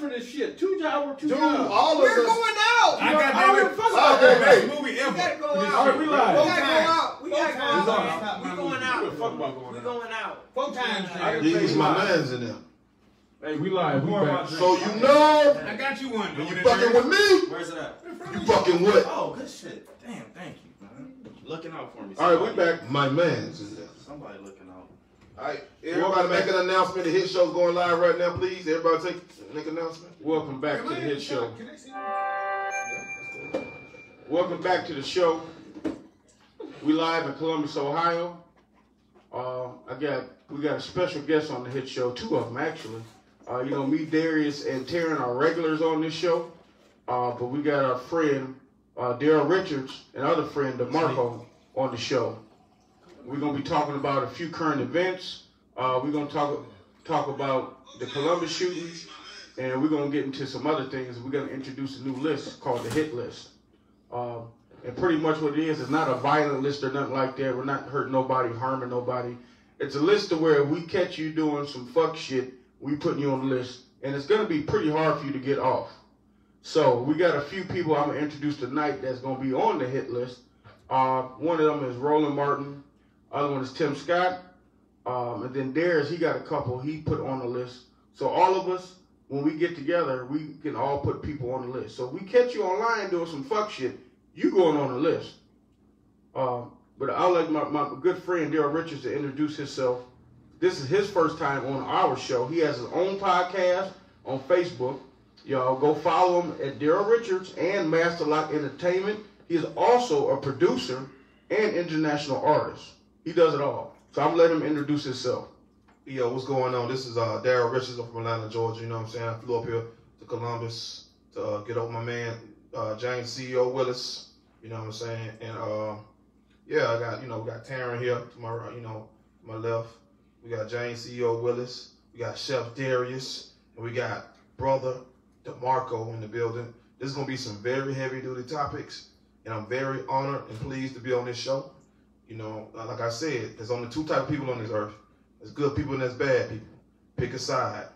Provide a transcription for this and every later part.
for this shit. Two jobs or two Dude, jobs. all of We're us. going out. I got know, I don't that. give a fuck about the that. best Hey, movie We gotta go out. shit. We We gotta go out. We gotta go out. We my going out. Give a fuck about going We out. going out. Four times. I nigga. These my mans in there. Hey, we live. We More back. So you know, I got you one. when you fucking there. with me, Where's it at? you fucking with. Oh, good shit. Damn, thank you, man. Looking out for me. All right, we back. My man's in there. Somebody looking out. All right, everybody make an announcement. The hit show's going live right now, please. Everybody take make an announcement. Welcome back to the hit show. Can I see? Welcome back to the show. We live in Columbus, Ohio. Uh, I got we got a special guest on the hit show, two of them actually. Uh, you know, me, Darius, and Taryn are regulars on this show. Uh, but we got our friend uh, Daryl Richards and other friend DeMarco on the show. We're gonna be talking about a few current events. Uh, we're gonna talk talk about the Columbus shooting, and we're gonna get into some other things. We're gonna introduce a new list called the Hit List. Um, and pretty much what it is, it's not a violent list or nothing like that. We're not hurting nobody, harming nobody. It's a list to where if we catch you doing some fuck shit, we putting you on the list. And it's gonna be pretty hard for you to get off. So we got a few people I'm gonna introduce tonight that's gonna be on the hit list. Uh, one of them is Roland Martin. Other one is Tim Scott. Um, and then Darius, he got a couple he put on the list. So all of us, when we get together, we can all put people on the list. So we catch you online doing some fuck shit, you going on the list. Um, but I'll let my, my good friend Daryl Richards to introduce himself. This is his first time on our show. He has his own podcast on Facebook. Y'all go follow him at Daryl Richards and Master Lock Entertainment. He is also a producer and international artist. He does it all. So I'm letting him introduce himself. Yo, what's going on? This is uh, Daryl Richards from Atlanta, Georgia. You know what I'm saying? I flew up here to Columbus to uh, get over my man uh, James CEO Willis. You know what I'm saying? And uh, yeah, I got you know we got Taryn here to my right, you know my left. We got James CEO Willis. We got Chef Darius, and we got brother DeMarco in the building. This is gonna be some very heavy duty topics, and I'm very honored and pleased to be on this show. You know, like I said, there's only two type of people on this earth. There's good people and there's bad people. Pick a side.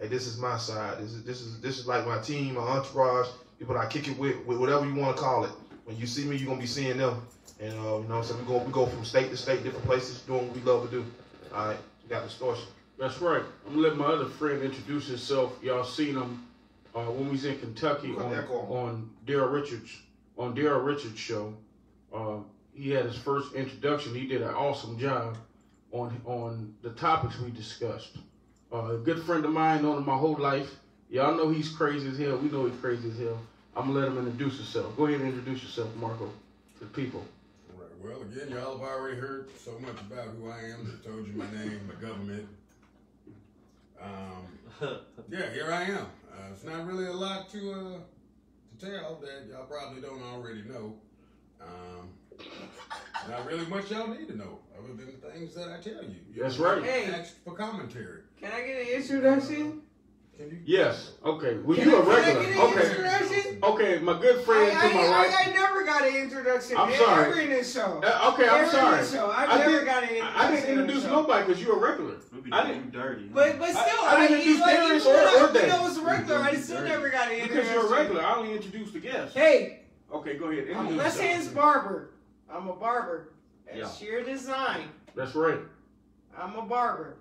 Hey, this is my side. This is this is this is like my team, my entourage, people I kick it with, with whatever you want to call it. When you see me, you're gonna be seeing them. And uh, you know, so we go we go from state to state, different places, doing what we love to do. All right, we got distortion. That's right. I'm gonna let my other friend introduce himself. Y'all seen him uh, when we was in Kentucky on, on Daryl Richards on Daryl Richards show. Uh, he had his first introduction. He did an awesome job on on the topics we discussed. Uh, a good friend of mine, known him my whole life. Y'all know he's crazy as hell. We know he's crazy as hell. I'm gonna let him introduce himself. Go ahead and introduce yourself, Marco, to the people. Well, again, y'all have already heard so much about who I am. I told you my name, my government. Um, yeah, here I am. Uh, it's not really a lot to uh, to tell that y'all probably don't already know. Um, not really much y'all need to know, other than the things that I tell you. You That's right. Hey. Ask for commentary. Can I get an introduction? Can you? Yes. Okay. Well, Can you I- a can I regular. get an Okay. introduction? Okay. My good I, friend to my I, right. I, I never got an introduction. I'm sorry. Ever in this show. Uh, okay, I'm Ever in sorry. show. I've I never didn't- got an I introduction. didn't in introduce this show. nobody because you're a regular. Be I doing didn't- you dirty. But but still, I I, didn't like, introduce like, Darius even or- though I- or even Dave. though it's a regular, I still never got an introduction. Because you're a regular. I only introduced the guest. Hey, Okay, go ahead. I'm Introduce Les yourself. Hands Barber. I'm a barber. At Yeah. Sheer Design. That's right. I'm a barber.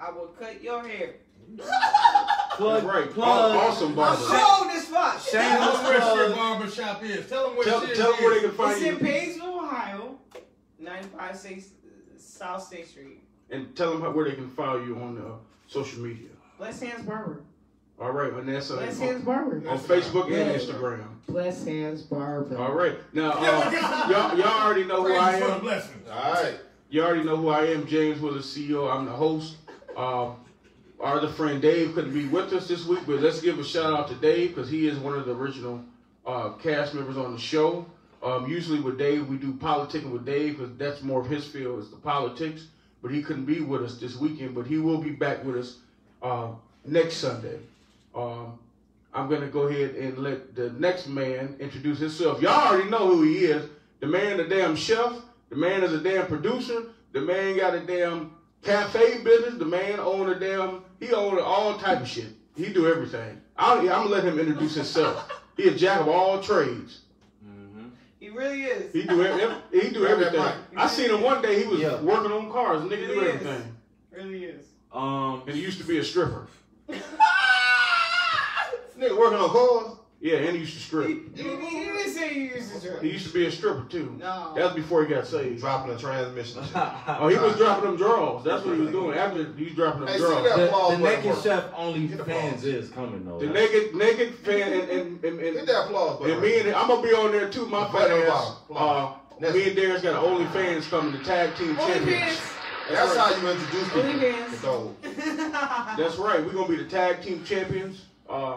I will cut your hair. That's right. Aw- Awesome I'm barber. cold as fuck. Tell them where your barber shop is. Tell them where Tell, shit tell them where they is. can find It's in you. Painesville, Ohio. 956 South State Street. And tell them how, where they can follow you on uh, social media. Les Hands Barber. All right. Vanessa. that's Les on, Hands Barber. on Facebook and Instagram. Les Hands Barber. All right. Now, uh, y'all, y'all already know who I Praise for the am. All right. You already know who I am, James was the CEO. I'm the host. Uh, our other friend Dave couldn't be with us this week, but let's give a shout out to Dave because he is one of the original uh, cast members on the show. Um, usually with Dave, we do politicking with Dave because that's more of his field is the politics. But he couldn't be with us this weekend, but he will be back with us uh, next Sunday. Um, I'm gonna go ahead and let the next man introduce himself. Y'all already know who he is. The man, the damn chef. The man is a damn producer. The man got a damn cafe business. The man own a damn. He own all type of shit. He do everything. I, I'm gonna let him introduce himself. He a jack of all trades. Mm-hmm. He really is. He do every, he do everything. I seen him one day. He was Yeah. working on cars. Nigga do Really is. everything. really is. Um, And he used to be a stripper. Nigga working on cars. Yeah, and he used to strip. You, you didn't say you used to drink. He used to be a stripper too. No. That's before he got saved. Dropping the transmission. Oh, he was dropping them draws. That's what he was doing. After he was dropping them Hey, draws. that? The, the naked work. chef only fans applause. is coming though. The That's- naked, naked fan, and and and, Hit and, that applause and me and I'm gonna be on there too. My The fat ass. bottom. Uh, me and Darius got an OnlyFans coming to tag team champions. OnlyFans. That's how you introduce people. OnlyFans. to those. That's right. We're gonna be the tag team champions. Uh,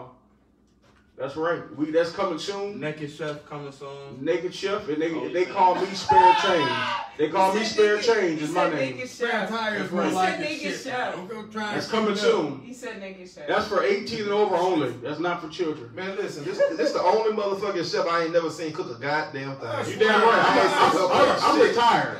that's right. We that's coming soon. naked chef coming soon. Naked Chef, and they oh, they call me Spare Change. They call me Spare naked- Change is my name. naked Spare chef. tires He more said like naked shit. chef. Don't go trying That's to coming keep soon. He said naked chef. That's for 18 and over only. That's not for children. Man, listen, this this the only motherfucking chef I ain't never seen cook a goddamn thing. You damn right. I'm, I'm, I'm, I'm retired.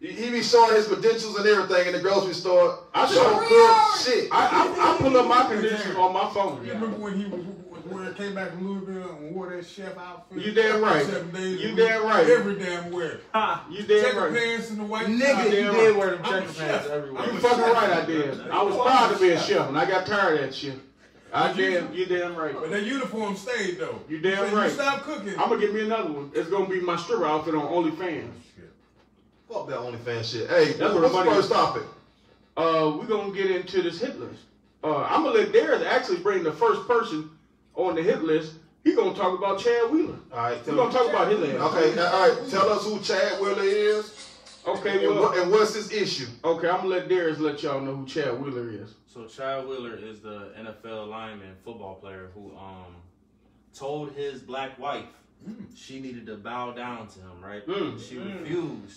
He, he be showing his credentials and everything in the grocery store. I Don't show- cook shit. I, I, I pull up my credentials on my phone. You remember when he was when he came back from Louisville and wore that chef outfit? You damn right. Seven days You week, damn right. Every damn wear. You damn Checker right. pants and the white Nigga, you did right. wear them I'm checker chef. pants everywhere. You fucking right, I did. I was proud to be a chef, and I got tired of that shit. I damn, you damn right. But that uniform stayed though. You damn said right. You stop cooking. I'm gonna get me another one. It's gonna be my stripper outfit on OnlyFans. Fuck that OnlyFans shit. Hey, That's where the money first topic? Uh, we're gonna get into this hit list. Uh, I'm gonna let Darius actually bring the first person on the hit list. He gonna talk about Chad Wheeler. All right, We're tell gonna me. talk about his ass. Okay, all right. Tell us who Chad Wheeler is Okay, and, well, what, and what's his issue. okay, I'm gonna let Darius let y'all know who Chad Wheeler is. So Chad Wheeler is the NFL lineman football player who um told his black wife she needed to bow down to him, right? Mm. She Mm.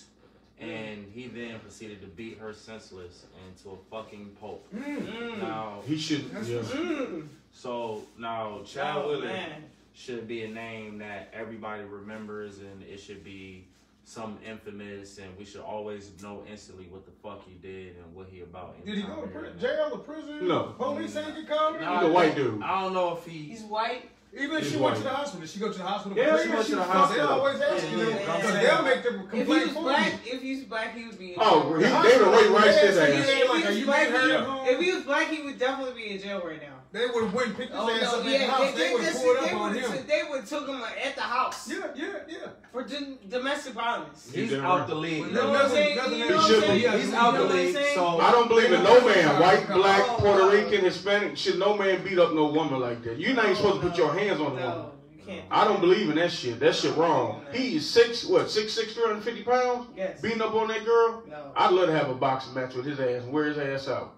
Refused, and he then proceeded to beat her senseless into a fucking pulp. Mm. Now, He should. Yeah. Mm. so now Chad Oh, Wheeler should be a name that everybody remembers, and it should be some infamous, and we should always know instantly what the fuck he did and what he about. Did he go to anytime prison, jail or prison? No. Police ain't get called in? Nah, He's a white dude. I don't know if he. He's white. Even if she went to the hospital, did she go to the hospital? Yeah, Because she she went to the because They hospital. always asking Yeah, them because yeah. they'll make the If he complaint was for black, you. if he was black, he would be. In Oh, jail. he, The David Ray hospital, Rice they his asked ass. you, If like, he are was you black, being he- hurt at home? If he was black, he would definitely be in jail right now. They would have went and picked his Oh ass no, up at the house. they, They would they, have just, pulled they up on would him. they would took him at the house Yeah, yeah, yeah. for d- domestic violence. You He's out the league. You know what I'm saying? Nothing- nothing know else. what I'm He should be. He's out the league, so- I don't believe in no man, white, Oh, black. Puerto Rican, Hispanic. Should no man beat up no woman like that? You're not even supposed to put your hands on a woman. No, you can't. I don't believe in that shit. That shit wrong. He is six, what, six six, six, three hundred fifty pounds? Yes. Beating up on that girl? No. I'd love to have a boxing match with his ass and wear his ass out.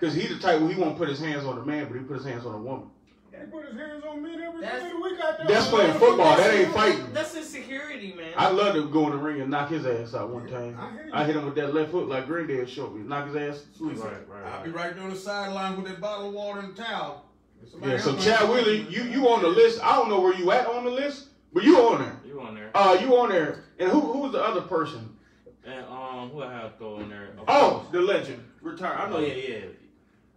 No. man. Because he's the type where he won't put his hands on a man, but he put his hands on a woman. He put his hands on me every That's- day of the week out. That's playing football. That ain't fighting. That's insecurity, man. I'd love to go in the ring and knock his ass out one time. I. I hit him with that left hook like Granddad showed me. Knock his ass to sleep. Right, right, I'll be right. right there on the sideline with that bottle of water and towel. Somebody Yeah, so Chad Willie, you you on the list. I don't know where you at on the list, but you on there. You on there? Uh, you on there. And who who's the other person? And um, who I have to throw in there? Of Oh, course. the legend. retired. I know. Yeah, yeah.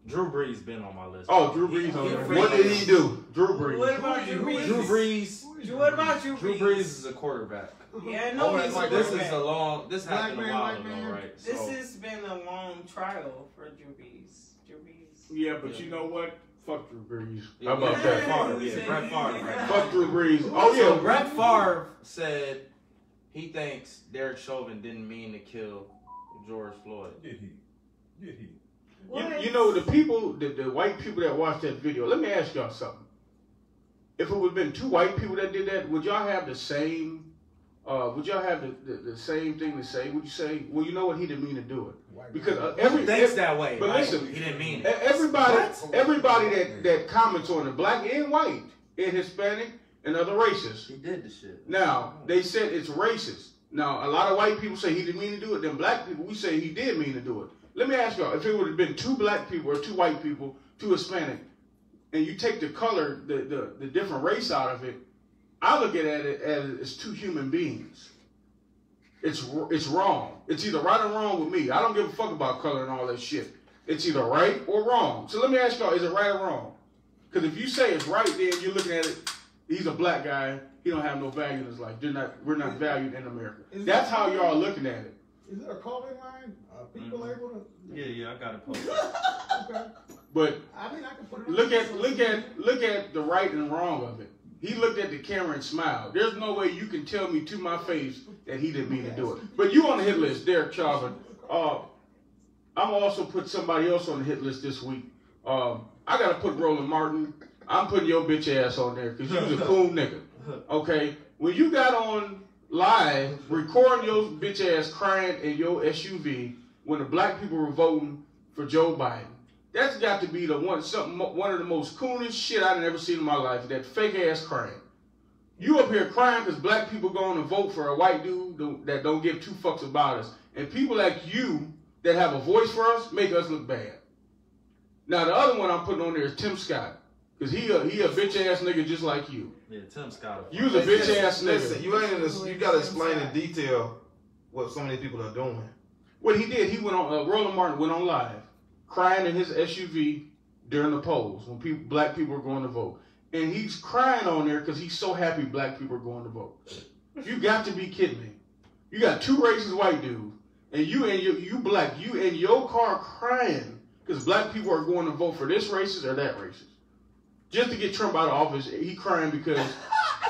Drew Brees been on my list. Oh, Drew Brees on He- there. What did he do? Drew Brees. What Brees. about Drew Brees? Drew Brees. What about Drew Drew Brees? Brees is a quarterback. Yeah, I know Oh, he's a This is a long. This Black happened a while ago, man. right? This has been a long trial for Drew Brees. Drew Brees. Yeah, but you know what? Fuck Drew Brees. Yeah, How about yeah, that? Brett Favre, yeah, Brett Favre, right? Fuck Drew Brees. Oh So yeah, Brett Favre said he thinks Derek Chauvin didn't mean to kill George Floyd. Did he? Did he? You, you know the people, the, the white people that watched that video. Let me ask y'all something. If it would have been two white people that did that, would y'all have the same? Uh, would y'all have the, the, the same thing to say? Would you say, well, you know what, he didn't mean to do it because man. uh, every Thinks ev- that way, but right? listen, he didn't mean it. everybody, What? everybody that that comments on it, black and white, and Hispanic and other races. He did the shit. Now they said it's racist. Now a lot of white people say he didn't mean to do it. Then black people we say he did mean to do it. Let me ask y'all: if it would have been two black people or two white people, two Hispanic, and you take the color, the the, the different race out of it, I look at it as it's two human beings. It's it's wrong. It's either right or wrong with me. I don't give a fuck about color and all that shit. It's either right or wrong. So let me ask y'all: is it right or wrong? Because if you say it's right, then you're looking at it. He's a black guy. He don't have no value in his life. They're not. We're not valued in America. Is That's that- how y'all are looking at it. Is there a calling line? Are people Mhm. able to? Yeah, yeah, I got it posted. Okay. But I mean, I can put it. look at social look at look at the right and wrong of it. He looked at the camera and smiled. There's no way you can tell me to my face that he didn't mean to do it. But you on the hit list, Derek Chauvin. Uh, I'm also put somebody else on the hit list this week. Um, I gotta put Roland Martin. I'm putting your bitch ass on there because you was a cool nigga. Okay, when you got on live recording your bitch ass crying in your SUV when the black people were voting for Joe Biden. That's got to be the one something one of the most coolest shit I've ever seen in my life. That fake ass crying. You up here crying because black people going to vote for a white dude that don't give two fucks about us, and people like you that have a voice for us make us look bad. Now the other one I'm putting on there is Tim Scott, because he a he a bitch ass nigga just like you. Yeah, Tim Scott. You was a bitch ass Listen, nigga. you ain't in this. You gotta explain in detail what some of these people are doing. What he did, he went on. Uh, Roland Martin went on live, crying in his SUV during the polls when people, black people were going to vote, and he's crying on there because he's so happy black people are going to vote. You got to be kidding me! You got two racist white dudes, and you and you, you black, you in your car crying because black people are going to vote for this racist or that racist, just to get Trump out of office. He crying because.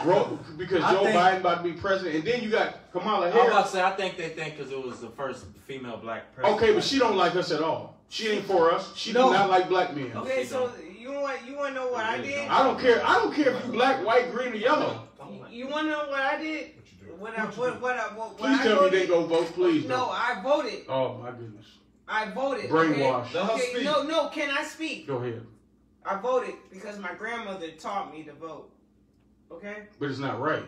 Ro- because I Joe think- Biden about to be president, and then you got Kamala I was Harris. about to say, I think they think because it was the first female black president. Okay, but she don't like us at all. She ain't for us. She No. do not like black men. Okay, so you want you want to know what I did? I don't care. I don't care if you black, white, green, or yellow. You want to know what I did? What you doing? What I what what I what, what Please I tell me voted? they go vote. Please No, don't. I voted. Oh my goodness. I voted. Brainwash. Let her Okay, no, no. Can I speak? Go ahead. I voted because my grandmother taught me to vote. Okay. But it's not right.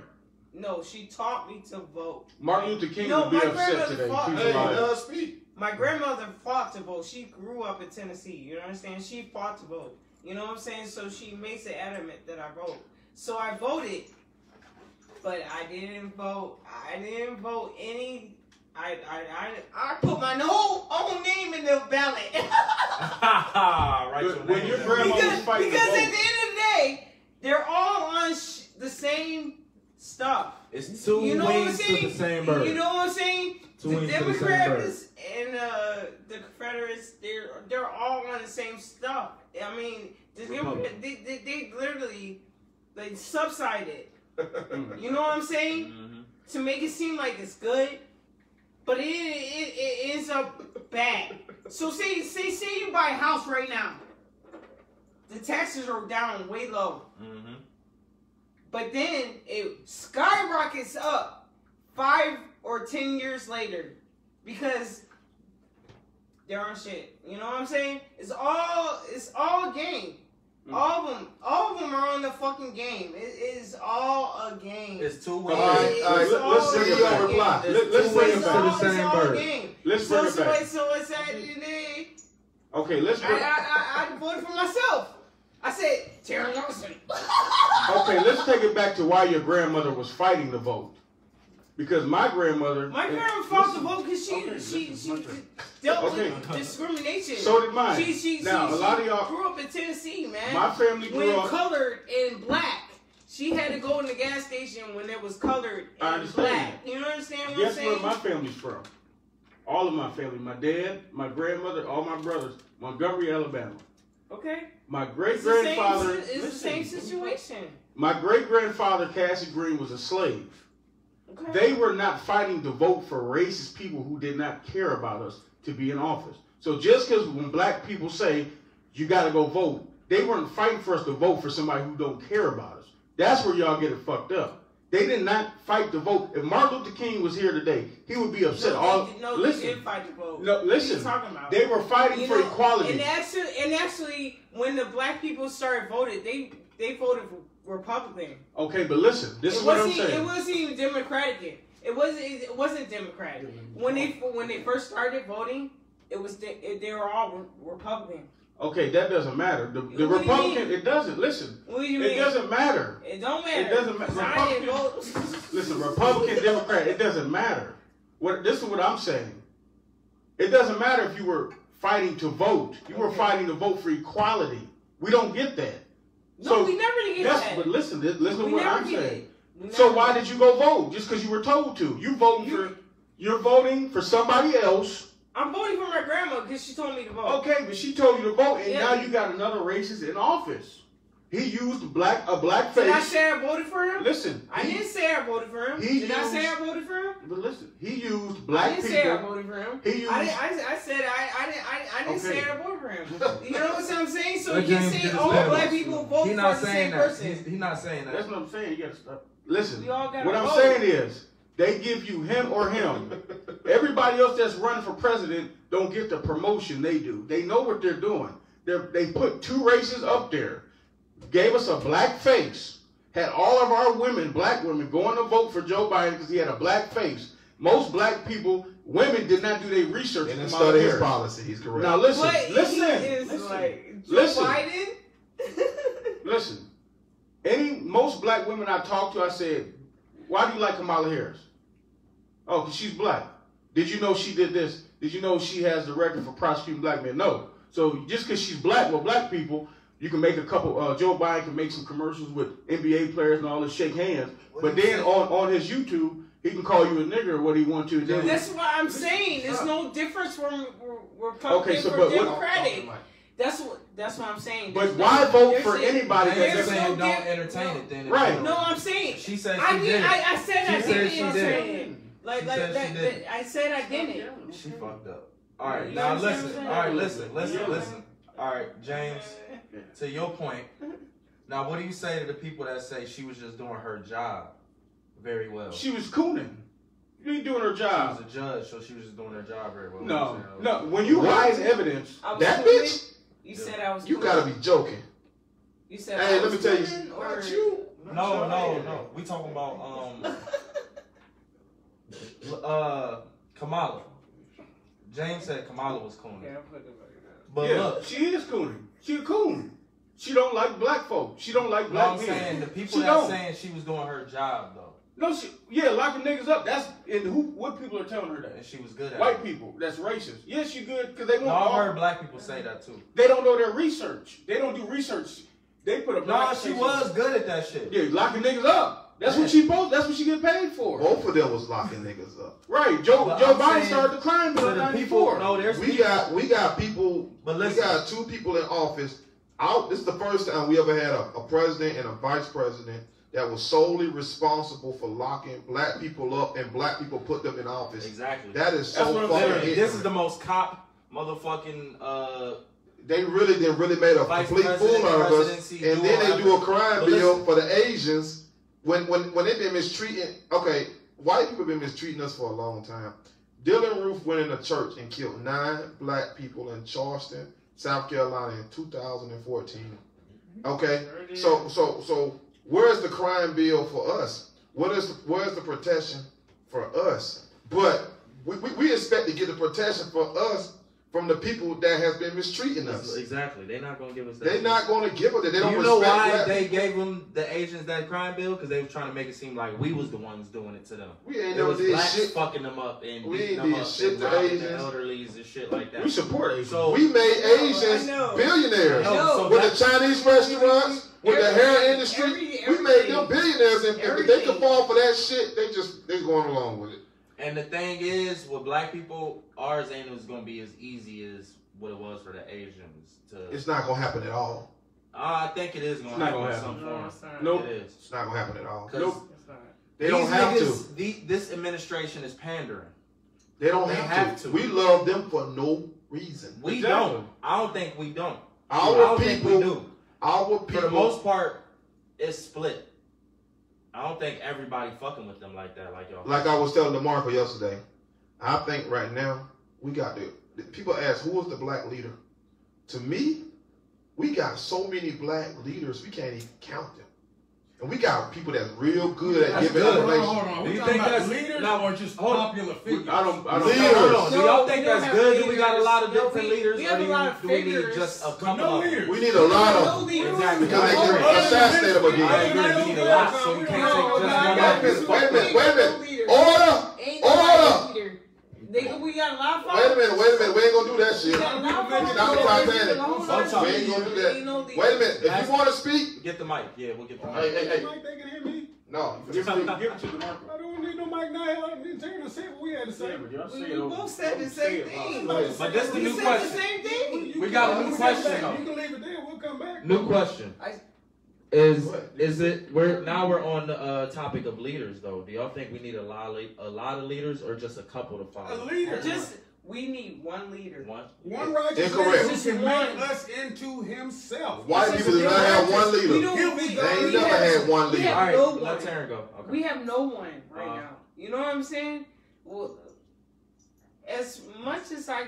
No, she taught me to vote. Martin Luther King No, would be my upset grandmother today. fought- He's Hey, alive. let her speak. My grandmother fought to vote. She grew up in Tennessee. You understand? She fought to vote. You know what I'm saying? So she makes it adamant that I vote. So I voted, but I didn't vote. I didn't vote any. I I I, I put my whole own name in the ballot. right. But when your grandma because was fighting because to at the end of the day, they're all on sh- the same stuff. It's two You know what I'm wings to saying? the same bird. You know what I'm saying? Two the wings to the same Democrats and uh, the Confederates, they're they're all on the same stuff. I mean, the Democrats, they, they, they literally they subsided. You know what I'm saying? hmm To make it seem like it's good, but it ends up bad. So say say say you buy a house right now, the taxes are down way low. hmm But then it skyrockets up five or ten years later because they're on shit. You know what I'm saying? It's all it's all a game. Mm. All of them, all of them are on the fucking game. It is all a game. It's two All wings. right, It's all right, let's a bring it back. reply. Let- Let's Two bring it It's to the back. it's same all a bird. game. Let's So bring it so back. it's so it's at the day. Okay, let's I, bring. I, I, I voted for myself. I said Terry Lawson. Okay, let's take it back to why your grandmother was fighting to vote. Because my grandmother. My grandma fought Listen, the vote because she Okay, she listen, she dealt Okay. with discrimination. So did mine. She she now she, a lot she of y'all. grew up in Tennessee, man. My family grew when up. colored and black. She had to go in the gas station when it was colored and understand black. You understand what Guess I'm saying? where my family's from? All of my family. My dad, my grandmother, all my brothers. Montgomery, Alabama. okay. My great It's the same, grandfather. si- it's the same situation. My great grandfather, Cassie Green, was a slave. Okay. They were not fighting to vote for racist people who did not care about us to be in office. So just because when black people say you got to go vote, they weren't fighting for us to vote for somebody who don't care about us. That's where y'all get it fucked up. They did not fight to vote. If Martin Luther King was here today, he would be upset. no, All they, no, listen, they did fight to vote. no, What are listen. you talking about? They were fighting You for know, equality. And actually, and actually, when the black people started voting, they they voted for Republican. okay, but listen, this it is what I'm wasn't. It wasn't even Democratic. Yet. It wasn't. It wasn't Democratic. When they when they first started voting, it was they, it- they were all Republican. Okay, that doesn't matter. The, the What do Republican, it doesn't. Listen, What do you it mean? doesn't matter. It don't matter. It doesn't matter. 'cause I didn't Republicans- vote. Listen, Republican, Democrat, it doesn't matter. What this is what I'm saying. It doesn't matter if you were fighting to vote. You were fighting to vote for equality. We don't get that. No, So, we never did get That's, that. but listen, li- listen to what I'm saying. So why did did you go vote? Just because you were told to? You voting You- for you're voting for somebody else. I'm voting for my grandma because she told me to vote. Okay, but she told you to vote, and Yeah. now you got another racist in office. He used black a black Did I face. say I voted for him? Listen, I he- didn't say I voted for him. he Did I say I voted for him? But listen, he used black people. I black didn't say I voted for him. He used. I, didn't, I, I said I, I didn't I, I didn't say I voted for him. You know what I'm saying? So Let you James say get all level. black people vote He for not the saying same that. person. He's, he not saying that. That's what I'm saying. You gotta stop. Listen, We all gotta what I'm saying is they give you him or him. Everybody else that's running for president don't get the promotion they do. They know what they're doing. They're, they put two races up there, gave us a black face, had all of our women, black women, going to vote for Joe Biden because he had a black face. Most black people, women did not do their research. And then on study his Harris. policy. He's correct. Now listen, But listen, he is listen, like Joe listen. Biden. listen. Any most black women I talked to, I said, "Why do you like Kamala Harris?" Oh, because she's black. Did you know she did this? Did you know she has the record for prosecuting black men? No. So just because she's black, well, black people, you can make a couple. Uh, Joe Biden can make some commercials with NBA players and all this, shake hands. but then on on his YouTube, he can call you a nigger or what he wants to. Then That's what I'm saying. There's no difference from Republican Okay, so for but what- Democratic. That's what that's what I'm saying. But There's why vote for a- anybody James that there's is doesn't? saying no don't di- entertain no. it then. Right. No, I'm saying. She said she I did did. I, I said She I said did. she You know what I'm did it. saying? Like She like said that, she that- did. I said I didn't. She fucked up. All right, now know what I'm listen. All right, listen, listen, listen. All right, James. To your point. Now, what do you say to the people that say she was just doing her job very well? She was cooning. You ain't doing her job. She was a judge, so she was just doing her job very well. No, no. When you What? hide evidence, that cooking. bitch? You said I was. You cooking. gotta be joking. You said. Hey, I let was me tell you- cooking, Not Or you. No, no, no. We talking about um uh Kamala. James said Kamala was Okay, cooning. I'll put it like that. But yeah, look, she is cooning. She a coon. She don't like black folk. She don't like no, black I'm men. saying the people She that don't. saying she was doing her job though, No, she yeah, locking niggas up. That's and who? What people are telling her and that? she was good at White it. people. That's racist. Yes, she good because they want. No, all- heard black people say that too. They don't know their research. They don't do research. They put a No, black she was good at that shit. Yeah, locking niggas up. That's what she post. That's what she get paid for. Both of them was locking niggas up. Right. Joe But Joe I'm Biden saying started the crime bill in '94. no, there's We people. got we got people. But we listen. got two people in office. Out. This is the first time we ever had a, a president and a vice president that was solely responsible for locking black people up and black people put them in office. Exactly. That is That's so fucking. saying. Ignorant. this is the most cop motherfucking uh they really did really made a Vice complete fool out of us, and then they do a crime bill listen. for the Asians when when when they've been mistreating. Okay, white people been mistreating us for a long time. Dylann Roof went in a church and killed nine black people in Charleston, South Carolina, in 2014. Okay, so so so where's the crime bill for us? What is where's the protection for us? But we, we, we expect to get the protection for us from the people that has been mistreating us. Exactly. They're not gonna give us that. They're not going to give it. That. They Do don't you know why black they gave them the Asians that crime bill? Because they were trying to make it seem like we was the ones doing it to them. We ain't It never was did blacks shit. fucking them up and We beating ain't them up shit and to robbing the Asians. elderlies and shit like that. We support Asians. So We made Asians billionaires. No, so with the Chinese restaurants, with the hair industry, every- we made them billionaires. And if they Everything. can fall for that shit, they just they going along with it. And the thing is, with black people, ours ain't as gonna be as easy as what it was for the Asians. To It's not gonna happen at all. Uh, I think it is gonna It's not happen gonna in happen. some No, form. it's not. Nope. It is. It's not gonna happen at all. 'Cause Nope. It's not. They don't these have niggas, to. The, this administration is pandering. They don't They have, have to. to. We love them for no reason. We Exactly. don't. I don't think we don't. I Our don't think we people, do. our people, For the most part, it's split. I don't think everybody fucking with them like that, like y'all. like I was telling DeMarco yesterday, I think right now we got the People ask who is the black leader. To me, we got so many black leaders we can't even count them, and we got people that's real good at That's giving good. Hold on, hold on. Do We you talking think about that's- leaders now, or just popular figures? I don't. I don't. Leaders. Hold on. Do y'all think don't that's have good? Do we got a lot of No, different we- leaders, we have do, a lot of do we need just a couple no of leaders. We need a lot No of. leaders. Exactly. Because they I can agree. assassinate them I again. agree. We need a lot, so we can't take just one no. Wait a minute, wait a minute, wait a minute. leaders. Order! Order! Nobody leader. Nigga, we got a lot of Wait a minute, wait a minute. We ain't gonna do that shit. We got a lot of Stop followers. Titanic. Hold Don't on. We ain't gonna do that. Ain't no. Wait a minute. If you want to speak, Get the mic. Yeah, we'll get the mic. hey, hey. Mike, they can hear me. No, you Give finna it, give it to the market. I don't need no mic now. I need to say what we had to say. We, we both said the same thing. But this the We new question. the same thing. We got a new question, come back. though. You can leave it there. We'll come back. New question. I- Is is it we're now we're on the uh, topic of leaders though. Do y'all think we need a lot of, a lot of leaders or just a couple to follow? A leader. Just we need one leader. One. One righteous Incorrect. man who can one. make us into himself. White It's people do not have one We leader. don't. We, They ain't we never have, had one we leader. have All right, no let one. Taryn go. Okay. We have no one right Uh, now. You know what I'm saying? Well, as much as I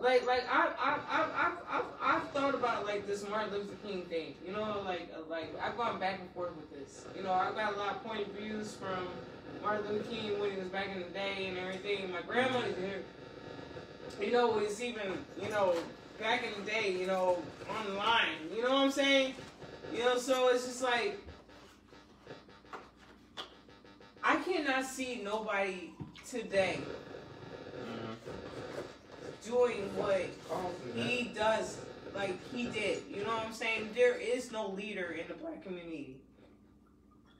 like, like I, I, I, I, I, I've thought about like this Martin Luther King thing. You know, like, uh, like I've gone back and forth with this. You know, I've got a lot of point of views from Martin Luther King when he was back in the day and everything. My grandmother here. You know, it's even, you know, back in the day, you know, online. You know what I'm saying? You know, so it's just like I cannot see nobody today doing what he does like he did. You know what I'm saying? There is no leader in the black community.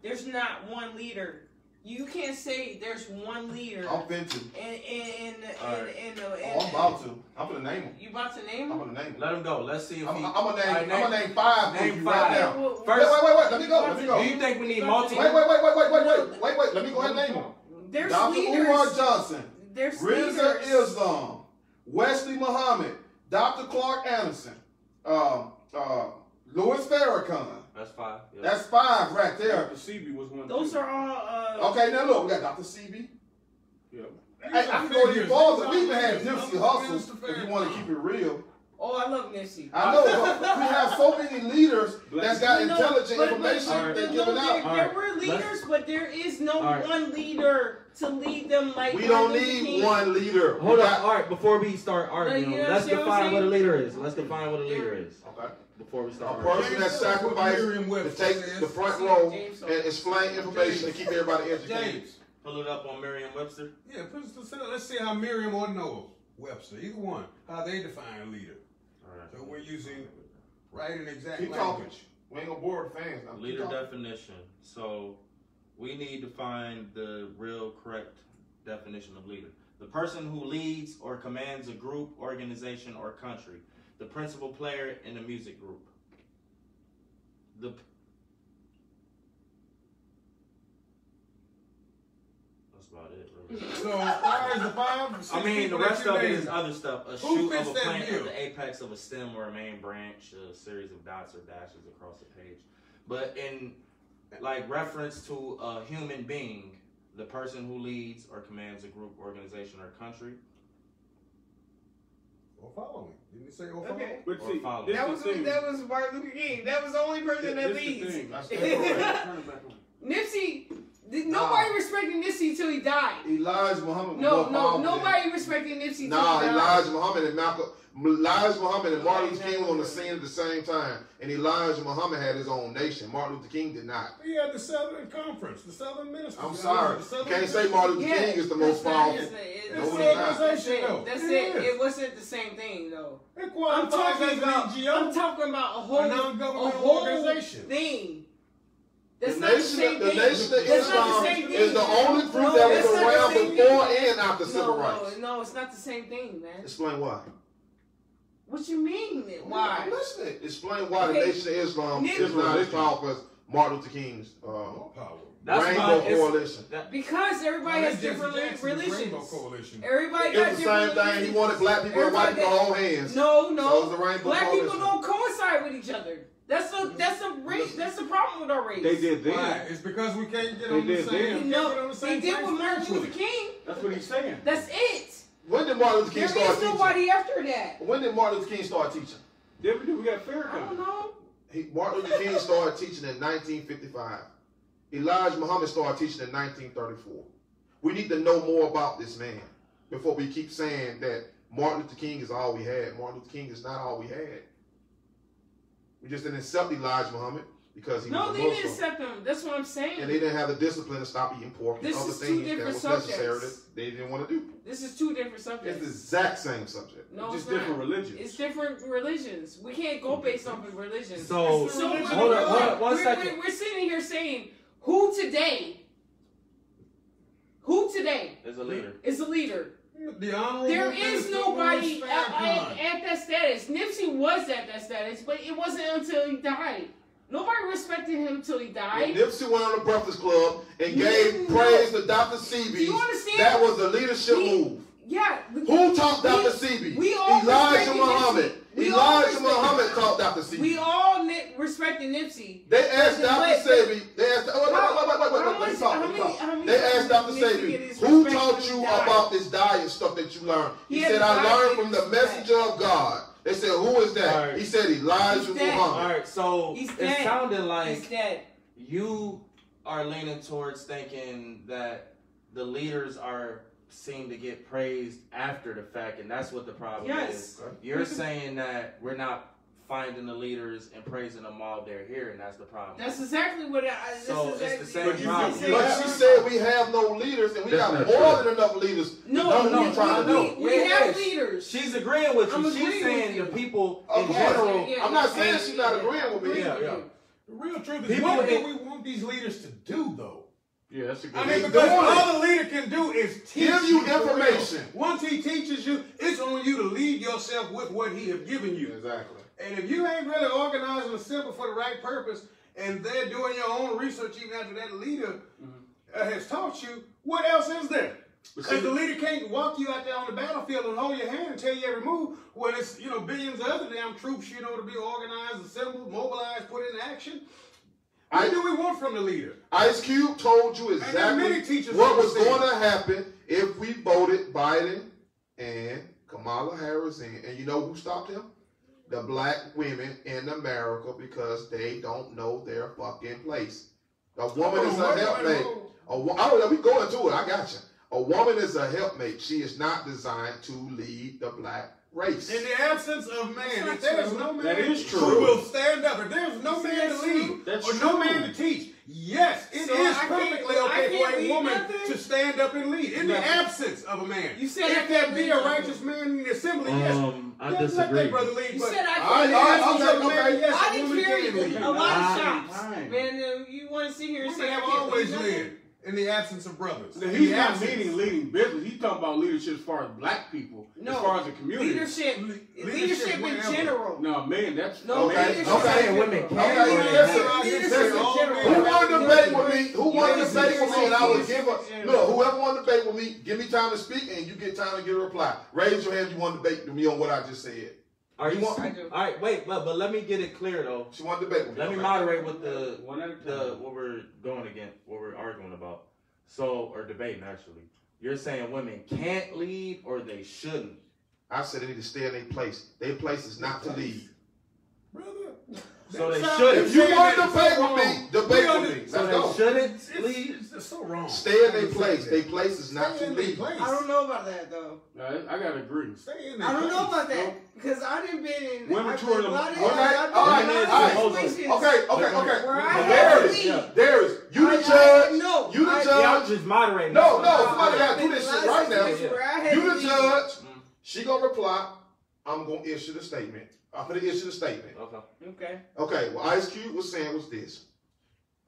There's not one leader. You can't say there's one leader I'm finna. in in in All in, right. in, Oh, I'm about to. I'm gonna name them. You about to name him? I'm gonna name them. Let him go. Let's see if I'm, he. I'm gonna name. All right, I'm gonna name five name five. right now. Well, Wait, First- wait, wait, wait. Let me go. Let me go. Do you think we need Wait, multiple? wait, wait, wait, wait, wait, wait, wait, wait. Let me go ahead and name them. There's Dr. leaders. Umar Johnson, There's Rizza leaders. Islam, Wesley Muhammad, Dr. Claud Anderson, uh, uh, Louis Farrakhan. That's five. Yeah. That's five right there. Dr. Sebi was one. Of those too. are all. Uh, Okay, now look, we got Dr. Sebi. Yeah. Hey, I can go even farther. We even had Nipsey Hussle, if you want to keep it real. Oh, I love Nipsey. I know, but we have so many leaders that's got You know, intelligent but- but- information Alright. they're no, giving there, out. there were leaders, but there is no Alright. one leader to lead them like. We don't need King. one leader. Hold on. got- All right. Before we start arguing, you know let's define saying? what a leader is. Let's define what a leader is Okay. before we start, A start. person that sacrificed to Merriam-Webster take the front row James and explain information to keep everybody educated. James. Pull it up on Merriam-Webster. Yeah, put us to, let's see how Merriam or Noah Webster, either one, how they define a leader. All right. So we're using right and exact Keep talking. language. We ain't gonna bore fans. Now. Leader definition. So we need to find the real correct definition of leader. The person who leads or commands a group, organization, or country. The principal player in a music group. The That's about it, really. So far as the five, six I mean, the rest of it is other stuff. A Who shoot of a plant at the apex of a stem or a main branch, a series of dots or dashes across the page. But in like reference to a human being, the person who leads or commands a group, organization, or country, Or follow me. Didn't you say or follow? Okay. But Or see, follow. this That was thing. that was Martin Luther King. That was the only person that This leads. thing. That's Turn correct. it back on. Nipsey, did, nobody respected Nipsey till he died. Elijah Muhammad. No, no, powerful than- nobody respected Nipsey till Nah, he died. Elijah Muhammad and Malcolm. Elijah Muhammad and Martin Luther King was on the scene at the same time, and Elijah Muhammad had his own nation. Martin Luther King did not. He had the Southern Conference, the Southern Ministers. I'm sorry. You can't say Martin Luther Yeah, King is the most powerful. it's- it's- It's No, an he's that's not. it. though. That's It it. is. It wasn't the same thing though. It I'm talking about. I'm talking about a whole, A a non-governmental whole organization. thing. That's the not the nation, same the thing. nation of Islam the is the only group No, that that's was around before thing. and after civil rights. No, no, it's not the same thing, man. Explain why. What you mean? Why? I'm listening. Explain why Okay. the Nation of Islam Nigga. is not as powerful as Martin Luther King's uh, More power. That's Rainbow why it's- Coalition. Because everybody has different Jesse Jackson's religions. Rainbow Coalition. Everybody It got was the different same thing. He wanted black people and white people to Everybody- hold hands. No, So it was no. the Rainbow Black Coalition. people don't coincide with each other. That's the that's the race. That's the problem with our race. They did Why? then. It's because we can't get They on the did same. then. we can't No, get on the they same did page with Martin spiritually. Luther King. That's what he's saying. That's it. When did Martin Luther King There start is teaching? nobody after that. When did Martin Luther King start teaching? Then we do. We got I don't Farrakhan. know. He, Martin Luther King started teaching in 1955. Elijah Muhammad started teaching in 1934. We need to know more about this man before we keep saying that Martin Luther King is all we had. Martin Luther King is not all we had. We just didn't accept Elijah Muhammad. because he No, was a Muslim. No, they didn't accept him. That's what I'm saying. and they didn't have the discipline to stop eating pork and other things that different was necessary that they didn't want to do. This is two different subjects. It's the exact same subject. no, just it's not. different religions. It's different religions. We can't go based off of religions. So, So hold we're- on, hold on, one we're, second. We're, we're sitting here saying, who today, who today Is a leader. is a leader? The honorable There is nobody at, at, at that status. Nipsey was at that status, but it wasn't until he died. Nobody respected him until he When died. Nipsey went on the Breakfast Club and No. gave praise to Dr. Sebi, you understand? that was a leadership We- move. Yeah. Who taught Dr. Sebi? we all Elijah Muhammad. Nipsey. We all Elijah respected Muhammad taught Dr. Sebi. We all ni- respected Nipsey. They asked Dr. but- Sebi, they asked, oh, wait, wait, wait, wait, wait, How wait, wait, much- let me talk, how let me many- talk. how many They asked Dr. Nipsey Sebi, who taught you about this diet stuff that you learned? He, He said, I learned from the messenger of God. They said, who is that? Alright. He said, Elijah He's dead. All Muhammad. right, so He's it dead. sounded He's like dead. you are leaning towards thinking that the leaders are seem to get praised after the fact, and that's what the problem Yes. is. You're saying that we're not finding the leaders and praising them while they're here, and that's the problem. That's exactly what I. That's So it's exactly, the same But problem. you- But she said we have no leaders, and we That's got more true. than enough leaders. No, None of we, you trying to we, do. we Yeah, have yeah. leaders. She's agreeing with I'm you. She's saying with the people Of in course. general. Yeah, I'm not saying she's not yeah. agreeing with me. Yeah, yeah. The real truth is, People what do we want these leaders to do, though? Yeah, that's a good I mean, because all the leader can do is teach Give you real. information. Once he teaches you, it's on you to lead yourself with what he has given you. Exactly. And if you ain't really organizing and assembled for the right purpose, and they're doing your own research even after that leader uh, has taught you, what else is there? Because the leader can't walk you out there on the battlefield and hold your hand and tell you every move when it's, you know, billions of other damn troops, you know, to be organized, assembled, mobilized, put in action. What I- do we want from the leader? Ice Cube told you there are many exactly what was going to happen if we voted Biden and Kamala Harris in. And you know who stopped him? The black women in America because they don't know their fucking place. A woman is a Hold on, wait, wait, helpmate. A oh, we go into it. I got you. A woman is a helpmate. She is not designed to lead the black race. In the absence of man, That's if there not is no man That is who will stand up, if there is no See, man to lead. That's or no man to teach, yes, it is So I perfectly okay for a woman nothing? to stand up and lead in the absence of a man. You said if there can't be lead a nothing. righteous man in the assembly, yes, Um, I then let disagree. that brother lead. You said I can't. all right, in the absence okay, of a man, yes, I a didn't hear you. A lot of Fine, shots, man. uh, You want to sit here and say I have can't always lead led in the absence of brothers. Now, he's not absence- meaning leading business. He's talking about leadership as far as black people, No. as far as the community. Leadership, Le- leadership, leadership in general. No, man, that's No, Okay, leadership okay. in Women general. can't Okay, lead. listen, Leadership listen. in general. Who wanted to debate with me? Who wanted to debate with me? And I would give yes, a yes. look. Whoever wanted to debate with me, give me time to speak, and you get time to get a reply. Raise your hand. You want to debate with me on what I just said? Are you? You want- All right, wait, but but let me get it clear though. She wanted to debate with me. Let me moderate with the One at a time. the what we're going against, what we're arguing about. So or debating actually. You're saying women can't lead or they shouldn't. I said they need to stay in their place. Their place is not to lead. Brother, So they That's shouldn't. If you want to that debate so with me, wrong. debate with me. So Let's they go. shouldn't it's, lead. it's, it's so wrong. Stay in their place. Their place is not Stay to in their lead. place. I don't know about that though. I, I gotta agree. Stay in their place. I don't know about that because I didn't been in. Women I've touring been the- a lot of- Okay, I've been all right, in a lot of all right. Okay, okay, okay. Where I But had there to it is. lead. Yeah. There is. You I- the I- judge. no, You the judge. Yeah, I'm just moderating. No, no, somebody gotta do this shit right now. situations where I had You the judge. Mm. She gonna reply. I'm gonna issue the statement. I'm gonna issue the statement. Okay. Okay. Okay, what Ice Cube was saying was this.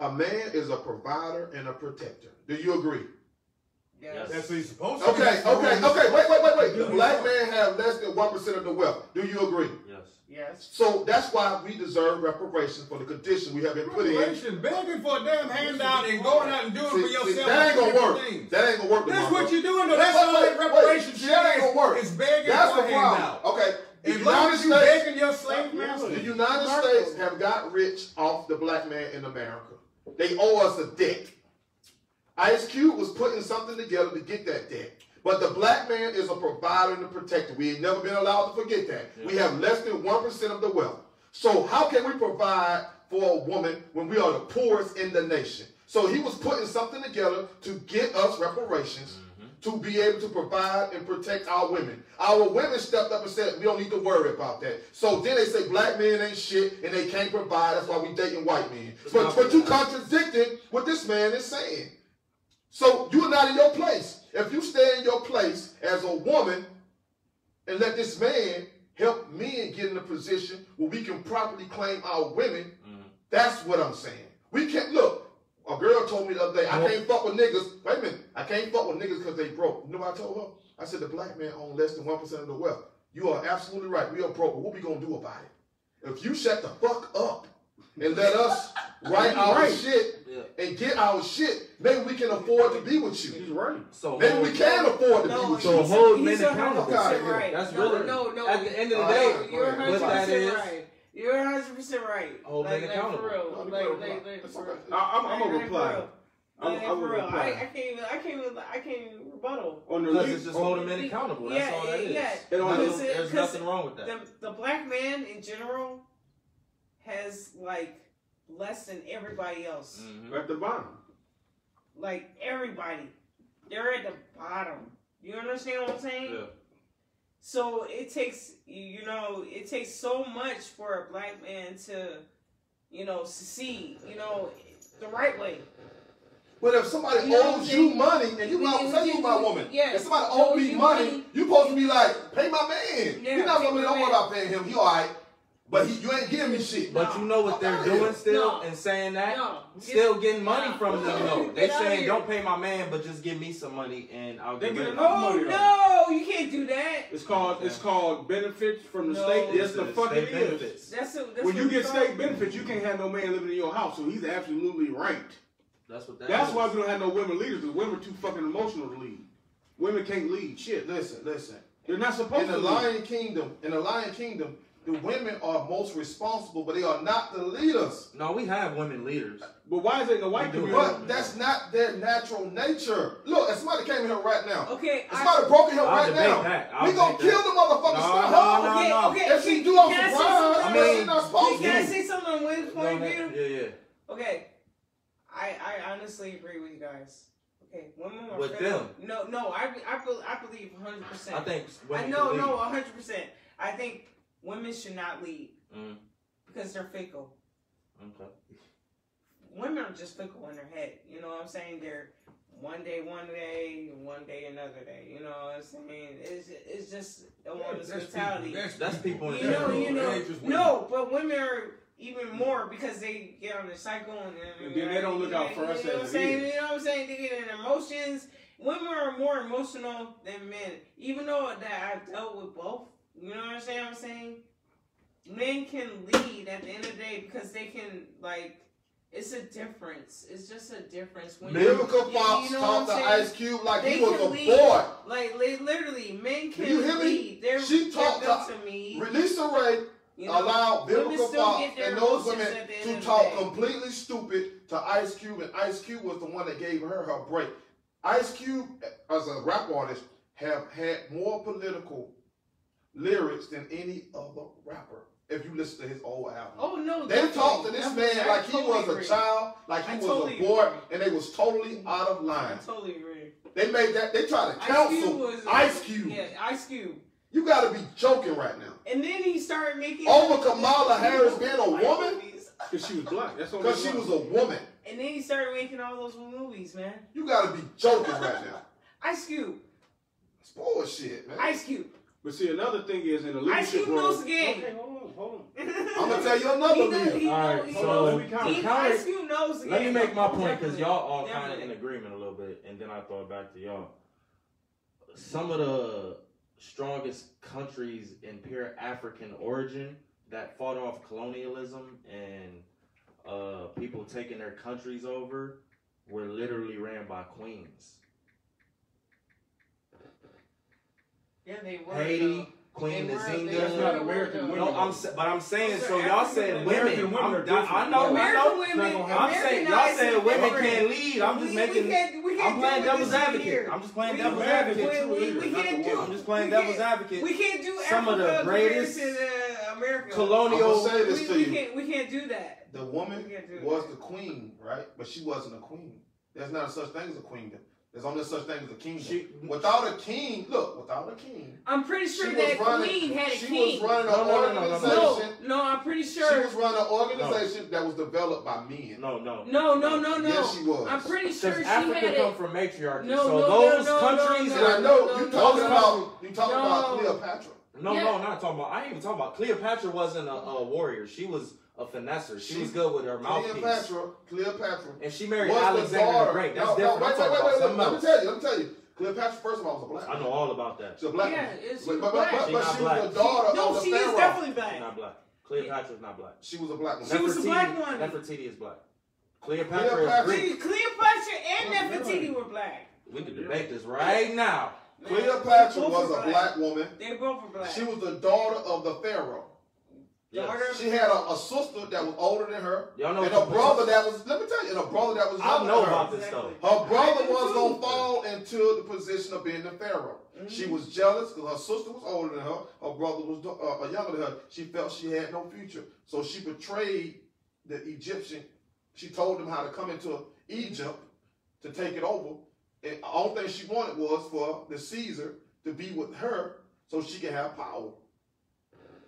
A man is a provider and a protector. Do you agree? Yes. That's what he's supposed to Okay, do. okay, okay. Wait, wait, wait, wait. The black man have less than one percent of the wealth. Do you agree? Yes. Yes. So that's why we deserve reparations for the condition we have been put in. Reparation, begging for a damn handout and going out and doing it for See, see, yourself. that ain't gonna work. Things. That ain't gonna work. That's DeMarco. what you're doing though. That's Wait, all wait, that wait. reparation that ain't gonna work. is. Is begging That's for a handout. Okay. The As long United as you begging your slave master. the United States have got rich off the black man in America. They owe us a debt. Ice Cube was putting something together to get that debt. But the black man is a provider and a protector. We ain't never been allowed to forget that. We have less than 1% of the wealth. So how can we provide for a woman when we are the poorest in the nation? So he was putting something together to get us reparations to be able to provide and protect our women. Our women stepped up and said, we don't need to worry about that. So then they say black men ain't shit and they can't provide. That's why we dating white men. But, but you contradicted what this man is saying. So you're not in your place. If you stay in your place as a woman and let this man help men get in a position where we can properly claim our women, Mhm. that's what I'm saying. We can't look. A girl told me the other day, I can't fuck with niggas. Wait a minute, I can't fuck with niggas because they broke. You know what I told her? I said the black man own less than one percent of the wealth. You are absolutely right. We are broke, but what we gonna do about it? If you shut the fuck up and let us write our Right. shit Yeah. and get our shit, maybe we can afford to be with you. He's right. So Maybe we can afford to be with So you. hold he's men a accountable. hundred right. That's no, really- no, no. at the end of the Uh, day, you're what hundred that percent right. You're hundred percent right. Hold like, like, accountable. for real. No, Like, no, like, like, for real. I, I'm, I'm gonna reply. for. I'm, I'm for real. I, I can't even. I can't even. I can't even rebuttal. on the Because it's just on- holding men accountable. That's yeah, all that is. yeah. And on There's, the- there's nothing wrong with that. The the black man in general has like less than everybody else. Mhm. at the bottom. Like everybody, they're at the bottom. You understand what I'm saying? Yeah. So it takes, you know, it takes so much for a black man to, you know, succeed, you know, the right way. But if somebody You owes you money and you we- say you my woman, yeah. if somebody Owes me you money, money. you supposed to be like, pay my man. Yeah, You're not gonna don't worry about paying him. He all right, but he, you ain't giving me shit. But you know what they're Okay. doing still No. and saying that? No, Still getting money No. from them though. They saying don't pay my man, but just give me some money and I'll They get get rid it. Oh no, you can't do that. It's called it's called benefits from the No. state. Yes, the It's fuck it is. benefits. That's, a, that's When you get state called. benefits, you can't have no man living in your house. So he's absolutely right. That's what that That's is. why we don't have no women leaders. Because women are too fucking emotional to lead. Women can't lead shit. Listen, listen. They're not supposed to In the lead. Lion Kingdom, in the Lion Kingdom, the women are most responsible, but they are not the leaders. No, we have women leaders. But why is it in the white We do. community? But that's not their natural nature. Look, if somebody came here right now, Okay, if I, somebody broke in here I'll right now, that. I'll we gonna kill that. the motherfucker. No, Stop no, no, okay, no. okay. If she do on I say surprise, something? I that's mean, she not supposed Can I say something on Will's point of view? Yeah, yeah. Okay, I I honestly agree with you guys. Okay, women are With fickle. them? No, no, I I, bel- I believe 100. percent I think I women know, can no, 100. percent I think women should not lead Mm. because they're fickle. Okay. Women are just fickle in their head. You know what I'm saying? They're one day one day, one day another day. You know what I'm saying? It's it's just a woman's That's mentality. people. That's people in You know, general. you know, It ain't just women. no, but women are even more because they get on their cycle and, And then they don't look out for us you know as what I'm saying? You know what I'm saying? They get in emotions. Women are more emotional than men, even though that I've dealt with both. You know what I'm saying? I'm saying men can lead at the end of the day because they can like. It's a difference. It's just a difference when you- Fox you know talked to Ice Cube like They he was a lead. boy. Like literally, men can you hear lead. They're, She talked to- to me. Release Ray You know, allow Vivica Fox and those women the to talk completely stupid to Ice Cube, and Ice Cube was the one that gave her her break. Ice Cube, as a rap artist, have had more political lyrics than any other rapper. If you listen to his old album. Oh no! They talked to this definitely. man I like he was agree. a child, like he I was totally a boy, agree. and they was totally out of I line. totally agree. They made that. They tried to Ice Cube was Ice Cube. Yeah, Ice Cube. You got to be joking right now. And then he started making Over Kamala Harris being a woman? Because she was black. That's all Because she was a woman. And then he started making all those movies, man. You got to be joking right now. Ice Cube, It's bullshit, man. Ice Cube. But see, another thing is in the Ice leadership Cube role. knows the game. Okay, hold on, hold on. I'm gonna tell you another He knows, leader. he All knows, right, he so knows. we count. He, Counter- Ice Cube knows the Let me make my point because y'all all kind of in agreement a little bit, and then I throw it back to y'all. Some of the strongest countries in pure African origin that fought off colonialism and uh, people taking their countries over were literally ran by queens. Yeah, they were. Haiti, though. Queen They were- Nzinga. That's not American women. No, I'm sa- but I'm saying Those so. y'all African said women. women. American women I'm. I know. I American know. women. not gonna happen. I'm saying y'all Americanized saying is women can't lead. I'm just We- making. We can't, we can't I'm playing devil's advocate. Here. I'm just playing We- devil's we- advocate. We, we, we can't do. I'm just playing devil's can't- advocate. We can't do Some of the greatest comparison to colonial- I'm say we, this to we you. can't. We can't do that. The woman We can't do was the queen, right? But she wasn't a queen. There's not such thing as a queendom. There's only such thing as a kingdom. She- without a king, look, without a king, I'm pretty sure that running. queen had a she king. was running No, an no, no, no, no, no. organization. no, no, I'm pretty sure. She was running an organization that was developed by men. No, no. No, no, no, no. Yes, she was. I'm pretty sure Because she Africa had come it. from matriarchy. No, so no, those no, no, countries no, And no, I know no, you no, talking no. about you talking No. about Cleopatra. No, Yeah. no, not talking about. I ain't even talking about Cleopatra. Wasn't a, a warrior. She was a finesser. She, She- was good with her mouthpiece, Cleopatra, Cleopatra and she married was the Alexander the, daughter. Great. That's no, different. No, I'm wait, talking wait, wait, wait. Let me tell you. Let me tell you. Cleopatra, first of all, was a black. I know all about that. She's a black. Yeah, woman. is she but, but, black? but, She but not she black. was the daughter No, of the she is pharaoh. definitely She's black. not black. Cleopatra's not black. She was a black woman. She was a black woman. Nefertiti is black. Cleopatra, Cleopatra- is Greek. See, Cleopatra and oh, Nefertiti were black. We can debate this right now. Cleopatra was were a black woman. They both were black. She was the daughter of the pharaoh. Yes. She had a, a sister that was older than her, Y'all know and what a brother that was. Let me tell you, and a brother that was I younger know than her. about this stuff. Her brother I do was too. gonna fall into the position of being the pharaoh. Mm-hmm. She was jealous because her sister was older than her. Her brother was uh, younger than her. She felt she had no future, so she betrayed the Egyptian. She told them how to come into Egypt to take it over. And the only thing she wanted was for the Caesar to be with her so she could have power.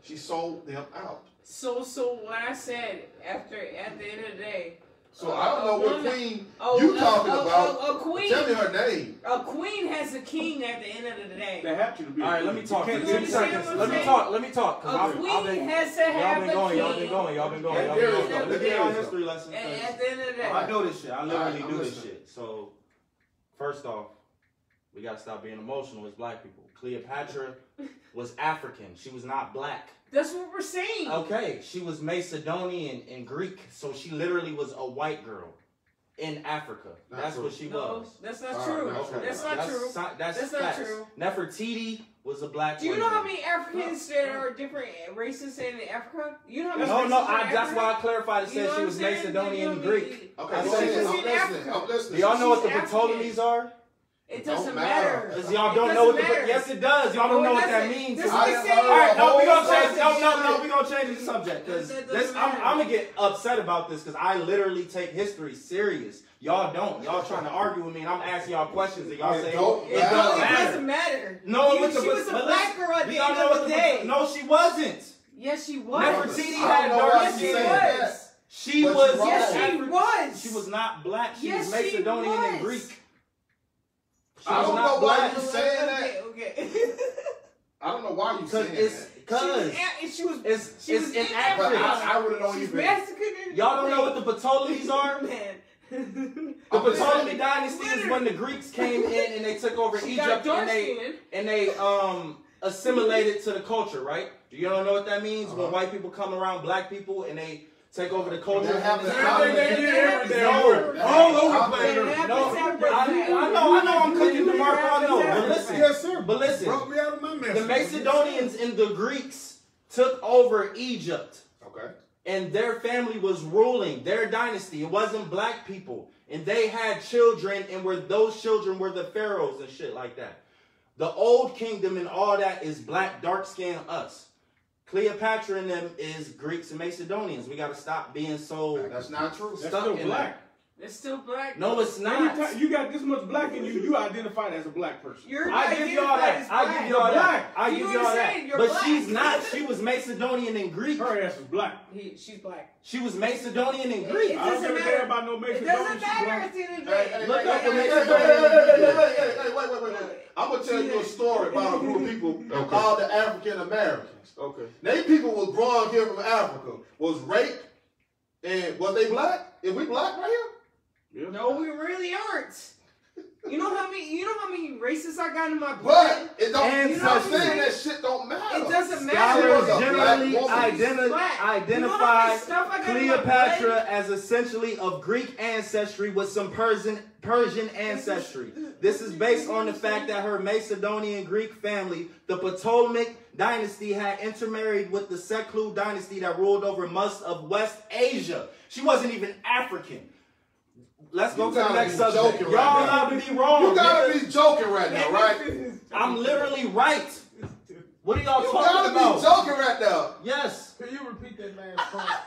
She sold them out. So, so what I said after, at the end of the day, So I don't know what woman- queen oh, you a- talking a, about. A, a queen, Tell me her name. a queen has a king at the end of the day. They have to be. All right, let me talk for You ten You do understand seconds. Let me talk. Let me talk. Cause A I've, queen I've been, has to y'all have been a going. king. Y'all been going. Y'all been going. Y'all been going. no- Look at there our history lesson. At, 'cause at the end of the day, I know this shit. I literally Alright, do this shit. So, first off, we gotta stop being emotional as black people. Cleopatra was African. She was not black. that's what we're saying. Okay, she was Macedonian and Greek, so she literally was a white girl in Africa. Not That's true. what she no, was. that's not All right, true. not true. That's not that's true. si- that's, That's not facts. true. Nefertiti was a black Do you woman. know how many Africans there are different races in Africa? You know how many No, races no, I, in that's Africa? why I clarified and You know said she was? Macedonian and Greek. Okay, I I'm said listening. I'm listening. Africa. I'm listening. Do y'all know what the Ptolemies are? It don't doesn't matter. matter. Because y'all don't know what the yes it does. Y'all don't know what that means. This is the same. All right, no, we gonna change. No, no, no, shit. we gonna change the subject because this. I'm. I'm gonna get upset about this because I literally take history serious. Y'all don't. Y'all trying to argue with me, and I'm asking y'all questions, and y'all It say don't it It, doesn't matter. doesn't matter. No, You- but the, she was a black girl at the y'all end know of what the the day. No, she wasn't. Yes, she was. Nefertiti had don't dark why Yes, she was. She was. Yes, she was. She was not black. She was Macedonian and. Greek. She I don't know why you saying that. Okay, okay. I don't know why you saying it's that. cause she was, she was, it's she it's was in in But Africa. I, I really don't she's even. Mexican. Y'all don't know what the Ptolemies are? Man. The Ptolemy listening. dynasty is when the Greeks came in and they took over She Egypt and they and they um assimilated to the culture, right? Do you don't know what that means? When Uh-huh. white people come around black people and they take over the culture. That happens and how they- many- they- they- no, all over the place. No, I. I know, I know, I'm cooking DeMarco, I know, but listen, Yes, sir. but listen, Brought me out of my mess. the Macedonians and the Greeks took over Egypt Okay. and their family was ruling their dynasty. It wasn't black people. And they had children, and were those children were the pharaohs and shit like that. The old kingdom and all that is black, dark skinned us. Cleopatra and them is Greeks and Macedonians. We gotta stop being so That's not true. That's stuck still in black. It's still black. No, it's When you, not. ta- you got this much black in you, you identified as a black person. You're I give y'all that. I give y'all that. black. I give y'all that. But black. she's not. She was Macedonian and Greek. Her ass is black. He, she's black. She was Macedonian and It Greek. I don't doesn't give a matter. damn about no Macedonian. It Macedonian. doesn't matter black. at the end of the Hey, day. hey, Look up hey, the hey, hey, Macedonian. wait, wait, wait, wait. I'm gonna tell you a story about a group of people Okay. called the African Americans. Okay. They people was brought here from Africa, was raped, and was they black? Is we black right here? Yeah. No, we really aren't. You know how many? You know how many racists I got in my blood? But it don't. And you know so- what I'm saying? That shit don't matter. It doesn't matter. Scholars generally identi- identify You know how much stuff I got in my blood? Cleopatra as essentially of Greek ancestry with some Persian Persian ancestry. This is based on the fact that her Macedonian Greek family, the Ptolemaic dynasty, had intermarried with the Seklou dynasty that ruled over most of West Asia. She wasn't even African. Let's go You to the next subject. joking Y'all right allowed to be wrong. You gotta nigga. be joking right now, right? I'm literally right. What are y'all You talking about? You gotta be joking right now. Yes. Can you repeat that last part?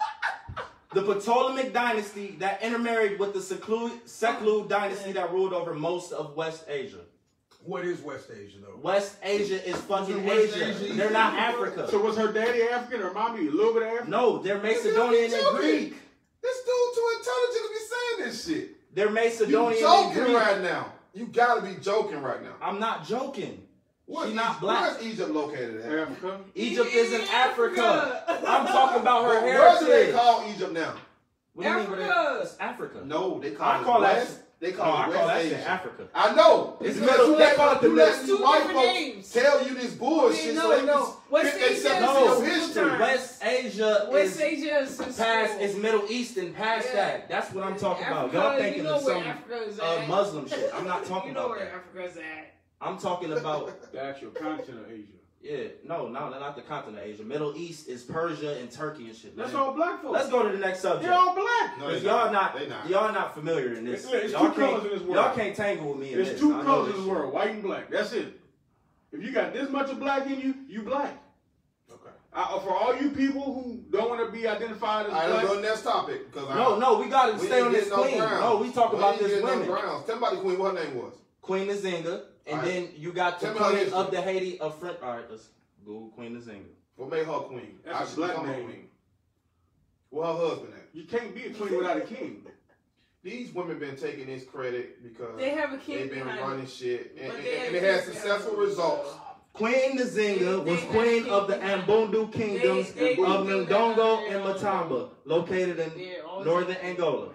The Ptolemaic dynasty that intermarried with the Seclu- Seklud dynasty that ruled over most of West Asia. What is West Asia though? West Asia is fucking West Asia. Asia, They're not Africa. So was her daddy African or mommy a little bit of African? No, they're Macedonian and. Greek. This dude too intelligent to be saying this shit. They're You Macedonian and joking Greek. right now. You gotta be joking right now. I'm not joking. Where's She not Egypt- black. Where's Egypt located at? Africa. Egypt is in Africa. I'm talking about her heritage. Where do they call Egypt now? What do you mean? what they- Africa. It's Africa. No, they call I it call that West. They Oh, call I it call West that shit Asia. Africa. I know. It's Because middle- you they let- call it the you let these Two white different folks names. tell you this bullshit No, so they no. can West fit Asia themselves is into your a history. time. West Asia West is Asia is past. school. It's Middle East and past Yeah. that. That's what I'm talking about. Y'all you thinking know of some uh. Muslim shit. I'm not talking you know about where that. Africa's at. I'm talking about The actual continent of Asia. Yeah. No, no, not the continent of Asia. Middle East is Persia and Turkey and shit. That's man. all black folks. Let's go to the next subject. They're all black. No, Cause they y'all not, They not. y'all not familiar in this. It's- it's two colors in this world. Y'all can't tangle with me in There's this. two I colors this in the shit. world, white and black. That's it. If you got this much of black in you, you black. Okay. Uh, for all you people who don't want to be identified as All right, let's go black, to the next topic. Because No, no, we gotta we stay on this getting no queen. grounds. No, we talk We about this getting no Tell me about the queen. What her name was? Queen Nzinga, and Alright. then you got the Tell me her queen of the Haiti of French. All right, let's go Queen Nzinga. What made her queen? That's How a black become a name. queen? Where her husband at? you can't be a queen without a king. These women been taking this credit because They have a king they've been running it. shit, and, But and, and it had successful behind results. Queen Nzinga was queen of the Ambundu kingdoms they- they of Ndongo and Matamba, located in northern Angola.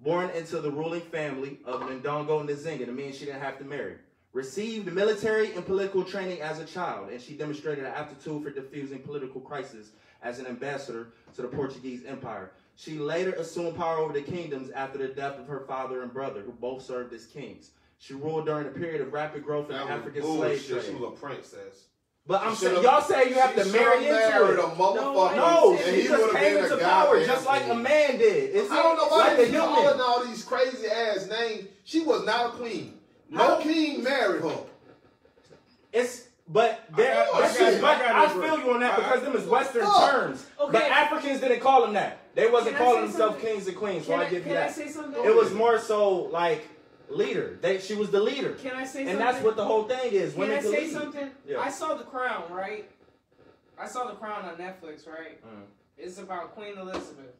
born into the ruling family of Ndongo Nzinga, the means she didn't have to marry. Received military and political training as a child, and she demonstrated an aptitude for diffusing political crisis as an ambassador to the Portuguese Empire. She later assumed power over the kingdoms after the death of her father and brother, who both served as kings. She ruled during a period of rapid growth in That the African slave She trade. was a princess. But I'm She saying, y'all say you have to marry into it. a motherfucker. No, and she he just came been into power just like a man did. It's I don't know why like a calling all these crazy ass names. She was not a queen. No king married her. It's but there, I got- I this got is- you, but I I feel you on that I- because them is Western Fuck. terms. But Okay. Africans didn't call them that. They wasn't Can calling themselves something? kings and queens. So Can I I, give you I that. say something? It was more so like leader. They she was the leader, Can I say and something? that's what the whole thing is. Can Women I say lead. something? Yeah. I saw The Crown, right? I saw The Crown on Netflix, right? Mm. It's about Queen Elizabeth,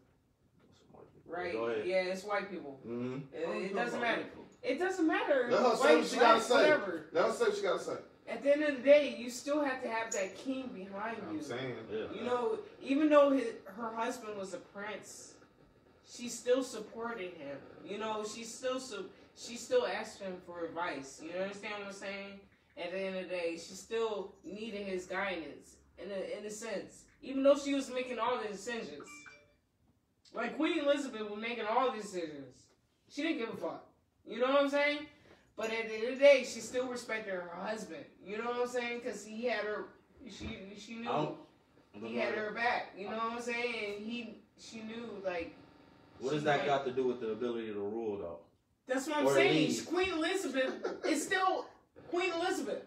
right? Yeah, it's white people. hmm It, it doesn't matter. It doesn't matter. Let her say White, what she gotta say. whatever. Let her say what she gotta say. At the end of the day, you still have to have that king behind you. I'm saying. Yeah. You know, even though his, her husband was a prince, she still supported him. You know, she still su- she still asked him for advice. You understand what I'm saying? At the end of the day, she still needed his guidance in a, in a sense. Even though she was making all the decisions. Like Queen Elizabeth was making all the decisions. She didn't give a fuck. You know what I'm saying? But at the end of the day, she still respected her husband. You know what I'm saying? Because he had her. She she knew he had her back. You know what I'm saying? And he she knew like. What does that like- got to do with the ability to rule, though? That's what I'm or saying. lead? Queen Elizabeth is still Queen Elizabeth.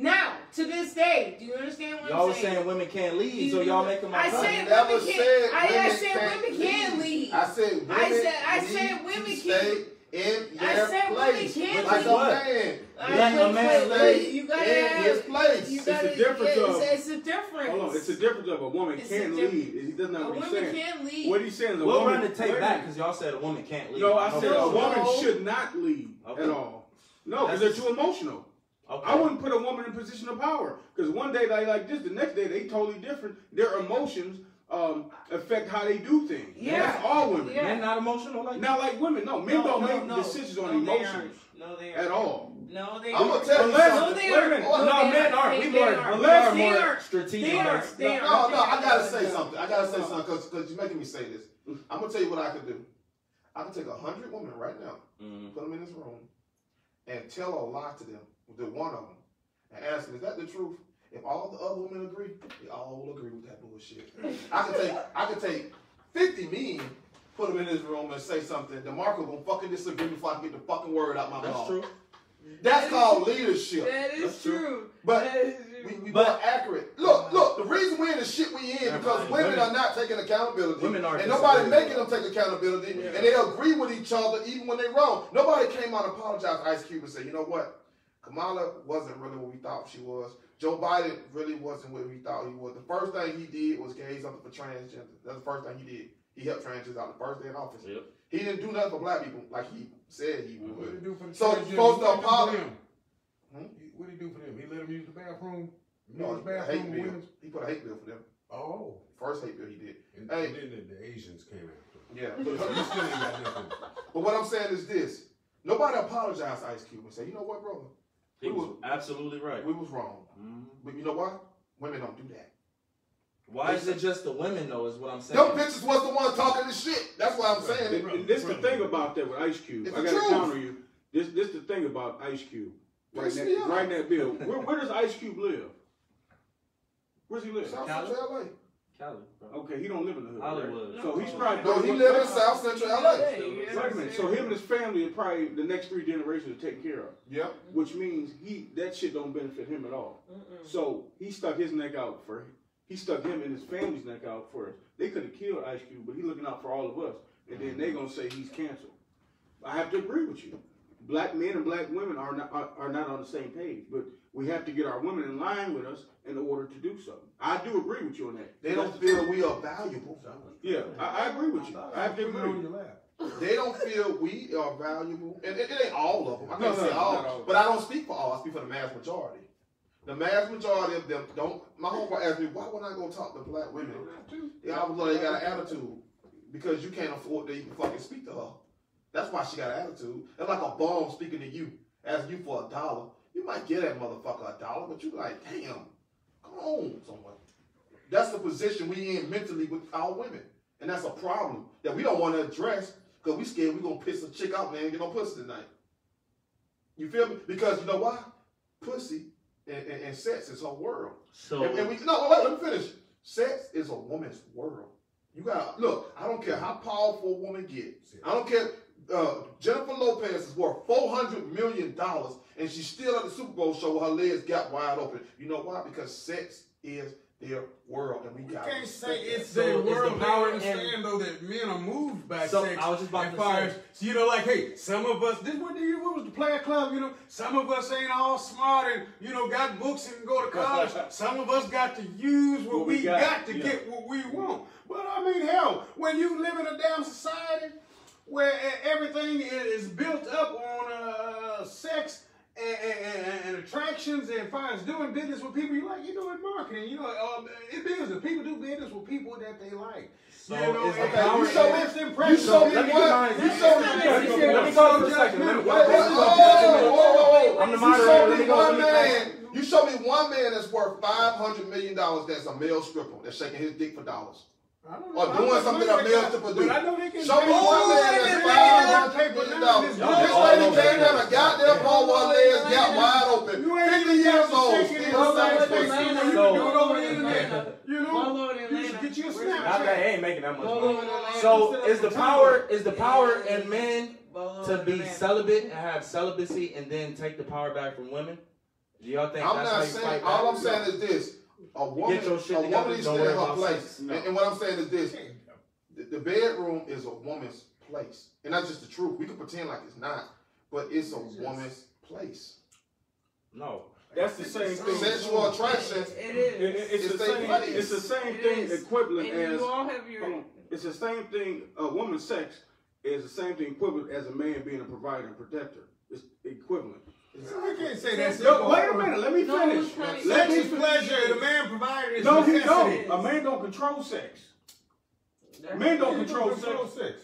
Now to this day, do you understand what I'm saying? Y'all I'm was saying? saying women can't lead, You- so y'all making my I point. said women said can't. I, I women said can't women can lead. I said women I said- I need said to women stay in I said women place. can like lead. a man. I Let said a man women- lead You gotta in have. his place. You It's a gotta, difference yeah, of- it's, it's a difference. Hold on, it's a difference of a woman It's a can diff- lead. He doesn't know a what he's woman saying. can lead. What he's saying is a We'll woman. run the tape wait back because y'all said a woman can't lead. No, I know said for a woman No. should not lead Okay. at all. No, because they're too emotional. Okay. I wouldn't put a woman in a position of power because one day they like this, the next day they totally different. Their emotions um, affect how they do things. Yeah. That's all women. Yeah. Men not emotional like Not like women. No, men No, don't no, make no. decisions on No, they emotions aren't. No, they at aren't. all. No, they I'm aren't. gonna tell you Unless- No, something. they Wait a aren't. minute. No, No, men aren't. aren't. We they more, aren't. we Unless are they more aren't. strategic. They aren't. They No, aren't. no, I gotta They say something. I gotta say something because you're making me say this. I'm gonna tell you what I could do. I could take a hundred women right now, Mhm. put them in this room, and tell a lie to them, to one of them, and ask them, "Is that the truth?" If all the other women agree, they all will agree with that bullshit. I could take, I could take 50 men, put them in this room, and say something. DeMarco gonna fucking disagree before I can get the fucking word out my mouth. That's mouth. true. That's called leadership. That is That's true. true. But That is we, true. we But- accurate. Look, look. The reason we're in the shit we in Yeah, because women Women- are not taking accountability, Women are and nobody making them take accountability, Yeah. and they agree with each other even when they're wrong. Nobody came out and apologized Ice Cube and said, you know what, Kamala wasn't really what we thought she was. Joe Biden really wasn't what we thought he was. The first thing he did was gave something for transgender. That's the first thing he did. He helped transgender out the first day in office. Yep. He didn't do nothing for black people like he said he What did he would. do for the So, transgender? supposed to What did he do for apologize- Hmm? What did he do for them? He let them use the bathroom. No, Men's a hate bill. He put a hate bill for them. Oh. First hate bill he did. And, Hey. and then the, the Asians came after. Yeah. You still ain't got nothing. But what I'm saying is this: nobody apologized to Ice Cube and say, "You know what, brother? He was absolutely right. We was wrong." Mhm. But you know what? Women don't do that. Why is it just the women though? Is what I'm saying. Them bitches was the one talking this shit. That's what I'm saying. And- and this the thing about that with Ice Cube. It's I the gotta truth. counter you. This this the thing about Ice Cube. Right Piss in that, right in that bill. Where, where does Ice Cube live? Where's he live? South Central LA. Cali, bro. Okay, he don't live in the hood. right? Hollywood. So he's probably No, he live in South Central LA. Wait a minute. So him and his family are probably the next three generations to take care of. Yep. Which means he that shit don't benefit him at all. Mm-mm. So he stuck his neck out for he stuck him and his family's neck out for us. They could have killed Ice Cube, but he looking out for all of us. And then they gonna say he's canceled. I have to agree with you. Black men and black women are not are, are not on the same page, but we have to get our women in line with us in order to do so. I do agree with you on that. They don't feel we are valuable. Yeah, I, I agree with you. I have to on agree. your lap. They don't feel we are valuable, and it, it ain't all of them. I No, can't no, say no, all, not all. but I don't speak for all. I speak for the mass majority. The mass majority of them don't. My homeboy asked me, "Why would I go talk to black women?" Yeah, I was like, they got an attitude because you can't afford to even fucking speak to her. That's why she got an attitude. It's like a bomb speaking to you, asking you for a dollar. You might get that motherfucker a dollar, but you like, damn, come on, someone. That's the position we in mentally with our women, and that's a problem that we don't want to address because we scared we gonna piss a chick out, man, and get no pussy tonight. You feel me? Because you know why? Pussy and, and, and sex is her world. So And, and we no wait, let me finish. Sex is a woman's world. You got to look. I don't care how powerful a woman gets. I don't care. Uh, Jennifer Lopez is worth four hundred million dollars, and she's still at the Super Bowl show with her legs gap wide open. You know why? Because sex is their world, and we We got can't say it's So their is the world. power They understand in- though that men are moved by So, sex. I was just about and to fires. say. So, you know, like, hey, some of us. This what, you- what was the player club? You know, some of us ain't all smart and you know got books and go to college. some of us got to use what, What we we got, got, to yeah. get what we want. But I mean, hell, when you live in a damn society where everything is built up on uh, sex and, and, and- and attractions and finds doing business with people you like, You're doing marketing. You know, um, it business. People do business with people that they like. So you know, and power you show in- me- you show me let me what? You show me what? let me talk for a second. Let me- wait, let me whoa, talk for a second. whoa, whoa, whoa. I'm the moderator. Let me me go. one Let me man. You show me one man that's worth five hundred million dollars. That's a male stripper that's shaking his dick for dollars. I don't Or doing I don't something know that they male got- stripper but do. I know they can Show me one man that's can five pay hundred now. dollars. This Y'all This all lady came that. down a goddamn pole with her legs gap wide open. You ain't Fifty even years got old, shake it in still the same same You know, you So- can do it over the internet. You know, you Atlanta. should get you a Where's Snapchat. Not he ain't making that much money. So is the power is the power in men to be celibate and have celibacy and then take the power back from women? Do y'all think I'm that's not how you saying. fight All? I'm saying is this: a woman, get your shit a together, woman needs to don't stay in her place. No. And, and what I'm saying is this: the, the bedroom is a woman's place, and that's just the truth. We can pretend like it's not, but it's a woman's place. No. That's the same thing. Sexual attraction. It It- is. it- it's, It's the same. place. It's the same It thing is. equivalent And as. you all have your. Hold. It's the same thing. A woman's sex is the same thing equivalent as a man being a provider and protector. It's equivalent. I can't say that's Yo, wait a minute. Let me finish. it's not- Let Sex me is finish. pleasure. The man provided is No, he necessity. don't. A man don't control sex. That's- Men don't You control control sex. sex.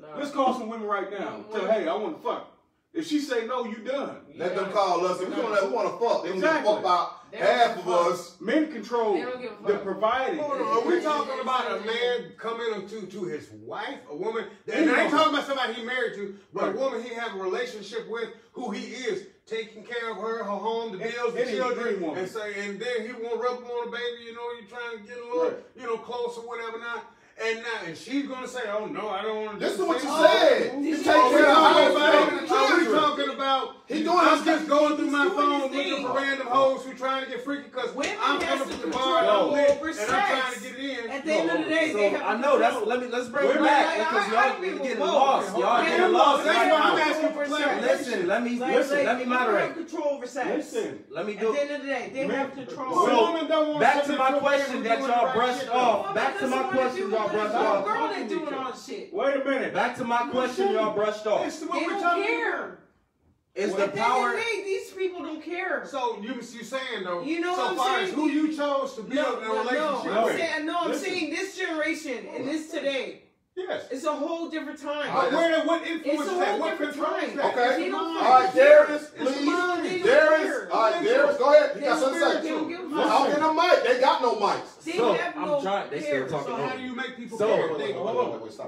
No. Let's call some women right now. Tell, hey, I want to fuck. If she say no, you done. Let them call us. If we want to, we want to fuck. They Exactly. exactly. fuck about half don't of give us. Men control They don't give a the fuck. providing. Hold on, are we talking about a man coming to to his wife, a woman? And I ain't talking about somebody he married to, but Right. a woman he have a relationship with, who he is taking care of her, her home, the bills, the children, and say, and then he want to rub on the baby. You know, you're trying to get a little, Right. you know, close or whatever. Now, and now, and she's gonna say, "Oh no, I don't want to." This is what you said. He's take care of everybody. Are we talking about? He's doing. I'm just going through my phone looking for random hoes who trying to get freaky because I'm coming from the bar and I'm trying to get in. At the end of the day, they have. I know. That's let me let's bring it back because y'all getting lost. Y'all getting lost. I'm asking for clarity. Listen, let me listen. Let me moderate. Control over sex. Listen, let me do. At the end of the day, they have control. So back to my question that y'all brushed off. Back to my question, y'all brushed off. Girl that doing all this shit. Wait a minute. Back to my question. Y'all brushed off. It's what they we're don't care. Is the power? Day, these people don't care. So you you saying though? You know so what I'm far saying? As who you chose to be no, in a no, relationship? No, I'm saying no. I'm saying this generation and this today. Yes. It's a whole different time. But where, what influence it's a that? What controls that? Okay. It's all right, Darius, please. Darius, all right, Darius, go ahead. You got something to say. I'm in a mic? They got no mics. They so, have no I'm trying. They still talking. So how do you make people so, care?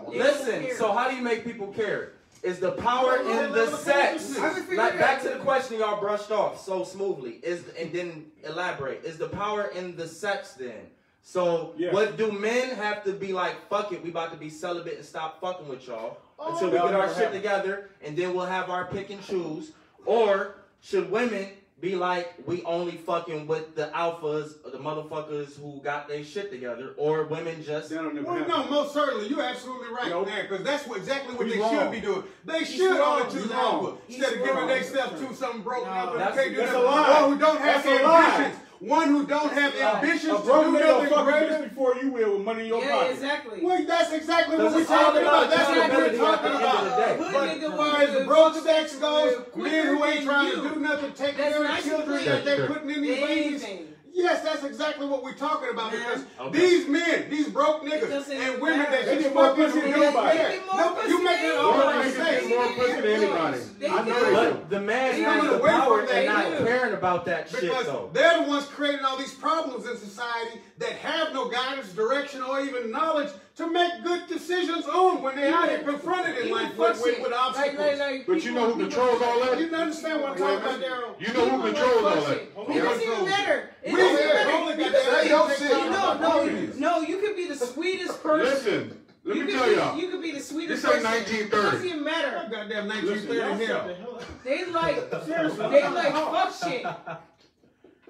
Listen, so how do you make people care? Is the power in the sex? Like back to the question y'all brushed off so smoothly. Is and then elaborate. Is the power in the sex then? So yeah. what do men have to be like? Fuck it, we about to be celibate and stop fucking with y'all oh, until we get our shit happen. together, and then we'll have our pick and choose. Or should women be like, we only fucking with the alphas, the motherfuckers who got their shit together, or women just. Well, no, most certainly, you're absolutely right nope. there, because that's what, exactly what they wrong. should be doing. They He's should only choose alpha instead of giving themselves to something broken no, up and can't do nothing, or who don't have that's ambitions. One who don't have right. ambitions to do nothing greater. before you will with money in your yeah, pocket. exactly. Well, that's exactly what we're talking about. That's what we're talking about. But as far as broke sex goes, men who ain't trying to do nothing, take care of children that they're putting in these babies. Yes, that's exactly what we're talking about because okay. these men, these broke niggas and women that they get more pussy than anybody. No, you make it all about sex. more pussy than anybody. I know But the man has the power and not caring about that shit though. They're the ones creating all these problems in society that have no guidance, direction, or even knowledge to make good decisions on when they're out here confronted in life with, with, with obstacles. Like, like, like, but you know who controls all that? You understand what I'm talking about, Daryl? You know who controls all that? It doesn't even matter. It doesn't matter. No, no, no. You could be the sweetest person. Listen. Let you me tell y'all. You could be the sweetest. This ain't 1930. It doesn't matter. Goddamn 1930 Listen, here. They like, they like fuck shit.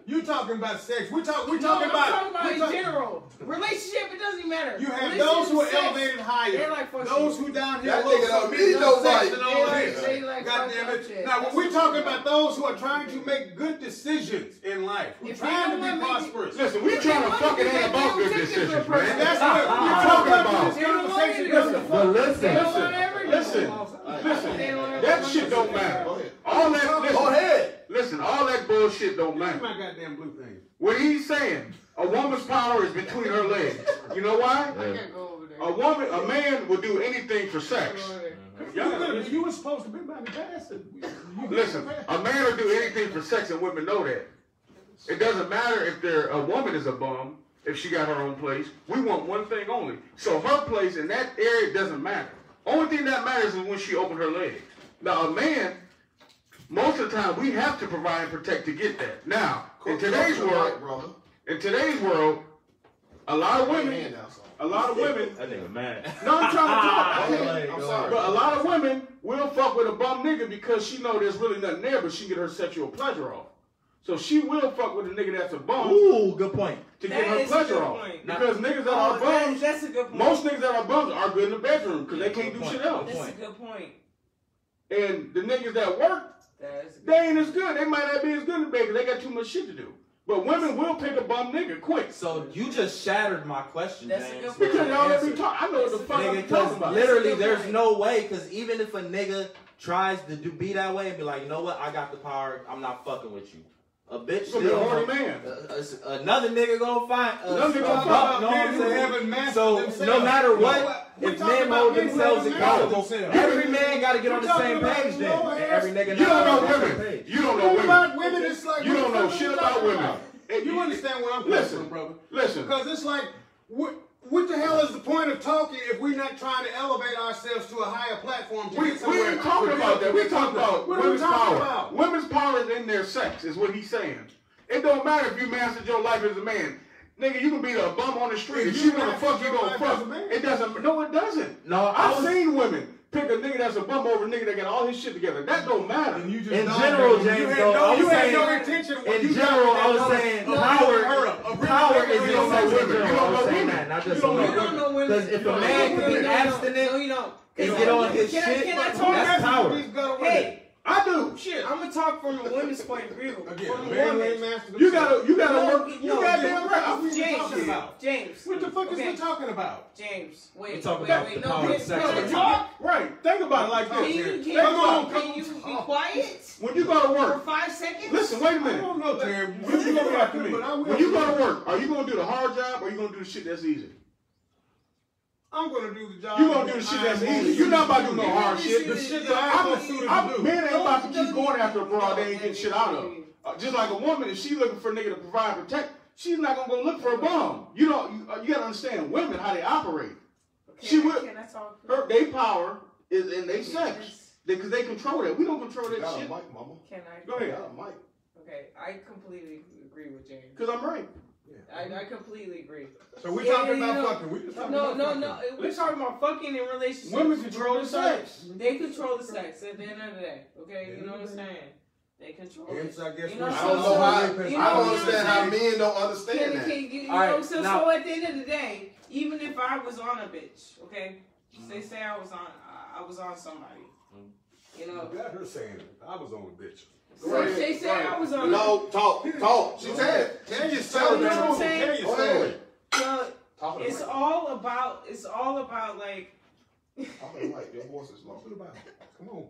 You talking about sex? We talk. We talking, no, about, talking about. General relationship. It doesn't even matter. You have those who are sex, elevated higher. Like those you. who down here. That nigga don't need nobody. And all they this. Like, like God damn it! Shit. Now when we're talking about those who are trying to make good decisions in life. We're trying to be prosperous. Listen, we're trying to fucking have both good decisions, man. That's what we're talking about. Listen, listen, listen, listen. That shit don't matter. All that. Go ahead. Listen, all that bullshit don't matter. my goddamn blue thing. What he's saying, a woman's power is between her legs. You know why? I can't go over there. A woman, a man will do anything for sex. Y'all, you were supposed to be by the bastard. Listen, a man will do anything for sex, and women know that. It doesn't matter if they're a woman is a bum if she got her own place. We want one thing only. So her place in that area doesn't matter. Only thing that matters is when she opened her legs. Now a man most of the time, we have to provide and protect to get that. Now, in today's world, in today's world, a lot of women, a lot of women. No, I'm trying to talk. I am sorry, but a lot of women will fuck with a bum nigga because she know there's really nothing there, but she get her sexual pleasure off. So she will fuck with a nigga that's a bum. Ooh, good point. To that get her pleasure off. Point. Because niggas that oh, are bums, that is, most niggas that are bums are good in the bedroom because they can't do point. shit else. That's a good point. And the niggas that work they ain't as good. They might not be as good as baby. They got too much shit to do. But women will pick a bum nigga quick. So you just shattered my question, That's James. Because y'all let me talk. I know what the fuck nigga, I'm talking about. Literally, there's no way. Because even if a nigga tries to do be that way and be like, you know what, I got the power. I'm not fucking with you. A bitch still. Be a horny man. A, a, another nigga gonna find. A, another nigga gonna find. Know what I'm? So themselves. no matter what, if men mold themselves and go, every man gotta get on the same page. Then every nigga. You don't know women. You don't know women. Women, it's like you don't know shit about women. You understand what I'm coming brother? Listen, because it's like what. What the hell is the point of talking if we're not trying to elevate ourselves to a higher platform? we, get we ain't talking about that. We talking about what women's power. About? Women's power is in their sex, is what he's saying. It don't matter if you mastered your life as a man. Nigga, you can be a bum on the street. If, if she wanna fuck, you gonna fuck. It doesn't. No, it doesn't. No, I've seen women pick a nigga that's a bum over a nigga that got all his shit together. That don't matter. And you just In general. James, you had though, no, I was you had saying- no intention In you general, I was saying knowledge. power. Hurt 'em. A real Power nigga is ain't in no sex in women. general. You don't I was know saying women. that, not You just don't women. know You don't know women. Because if a man can be abstinent no, you don't. and get on his shit, can I Who talk? that's power. with these girls? Hey, I do. shit, I'm gonna talk from a women's point of view. Again, from a man ain't woman. master You gotta, you gotta No, work. You no, goddamn right. What we James, talking about? James. What the fuck is we talking about? James, wait. We talk wait, about wait, the no, power of sex. can about it like Can you, Think can, about you, it. can you be quiet When you go to work. for work, five seconds? listen. Wait a minute. I don't know, Terry. You, you gonna talk to me. I will. When you go to work, are you gonna do the hard job or are you gonna do the shit that's easy? I'm gonna do the job. You gonna do the shit that's easy. You're not about to do no hard do. shit. The shit that I'm- I'm most suited I'm- to do. Men ain't about to keep going after a broad they ain't getting shit out of. no. Uh, just like a woman, if she looking for a nigga to provide and protect, she's not gonna go look for a bum. You know, you, uh, you gotta understand women how they operate. Can She I- will- Can I talk? Her, they power is in they sex because they control that. We don't control You that got a shit. mic, mama. Can I? Go ahead. got a mic. Okay, I completely agree with James. Cause I'm right. I, I completely agree. So we Yeah, talking yeah, about no. fucking. We just talking No, about no, fucking. no. We're talking about fucking in relationships. Women control the sex. They control the sex at the end of the day. Okay, you know what I'm mm-hmm. saying? They control it. I guess You we're know, I don't so- know how. you know, I don't understand how men don't Can, understand can, that. you, you All know, right, so, now- so at the end of the day, even if I was on a bitch, okay, they mm-hmm. say I was on, I, I was on somebody, you know, I got her saying it. I was on a bitch. so they say I was on. No, talk, talk. She said. Tell your Tell story. you know what I'm Tell saying? your Go story. ahead. Well, Talk it's mic. all about, it's all about like, Talk to the mic. Your voice is low. What about? Come on.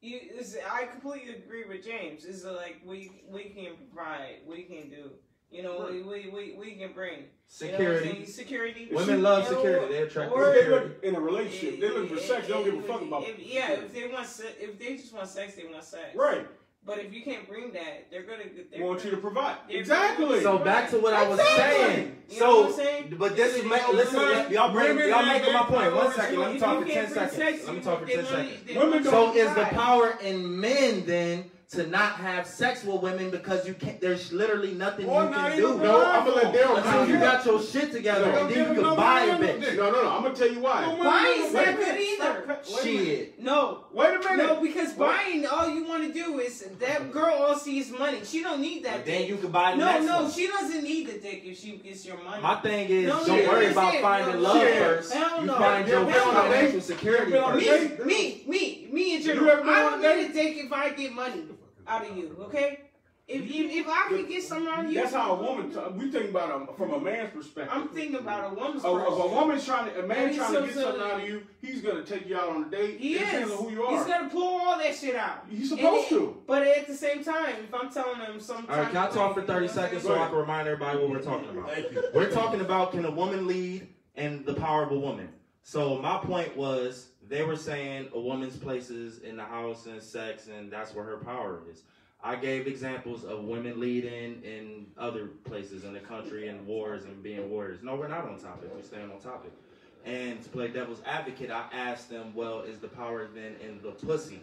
You, it's, I completely agree with James. It's like we we can provide, we can do. You know, we, we, we, we can bring You know Security. saying? security. Women love security. They attract or- They security. look in a relationship. They look for sex. They don't give a fuck about. If, yeah, if they want, se- if they just want sex, they want sex. Right. But if you can't bring that, they're gonna. They're Want you to provide. Exactly. So back to what I was Exactly. saying. You know what I'm So, saying? but this is ma- listen. Y'all bring, y'all making my point. One second. Let me talk for ten seconds. Let me talk for ten seconds. Women So is the power in men then to not have sex with women because you can't? There's literally nothing Or you not can do No, I'm gonna let Daryl until you got your shit together, No, and then you can no buy a man no bitch. dick. No, no, no. I'm gonna tell you why. Why is Wait that good either? Wait a minute. Shit. No. Wait a minute. No, because buying all you want to do is that girl all sees money. She don't need that. But then you can buy the No, next no, one. she doesn't need the dick if she gets your money. My thing is, No, don't worry about Shit. finding No, love shit. first. Hell You no. find You your ever been on a financial date? security You ever been on first. date? me, me, me and You general. I don't a need a dick if I get money out of you. Okay? If if, if I could get something out of you, That's how a woman. T- we think about a, from a man's perspective. I'm thinking about a woman's. A, if a perspective. woman's trying to, a man trying to get something out of you, he's gonna take you out on a date. He it is. depends on who you are. He's gonna pull all that shit out. He's supposed And- to. But at the same time, if I'm telling him something. All right, can I talk for 30 seconds so I can remind everybody what we're talking about? Thank you. We're talking about can a woman lead and the power of a woman. So my point was they were saying a woman's place is in the house and sex and that's where her power is. I gave examples of women leading in other places in the country and wars and being warriors. No, we're not on topic. We're staying on topic. And to play devil's advocate, I asked them, well, is the power then in the pussy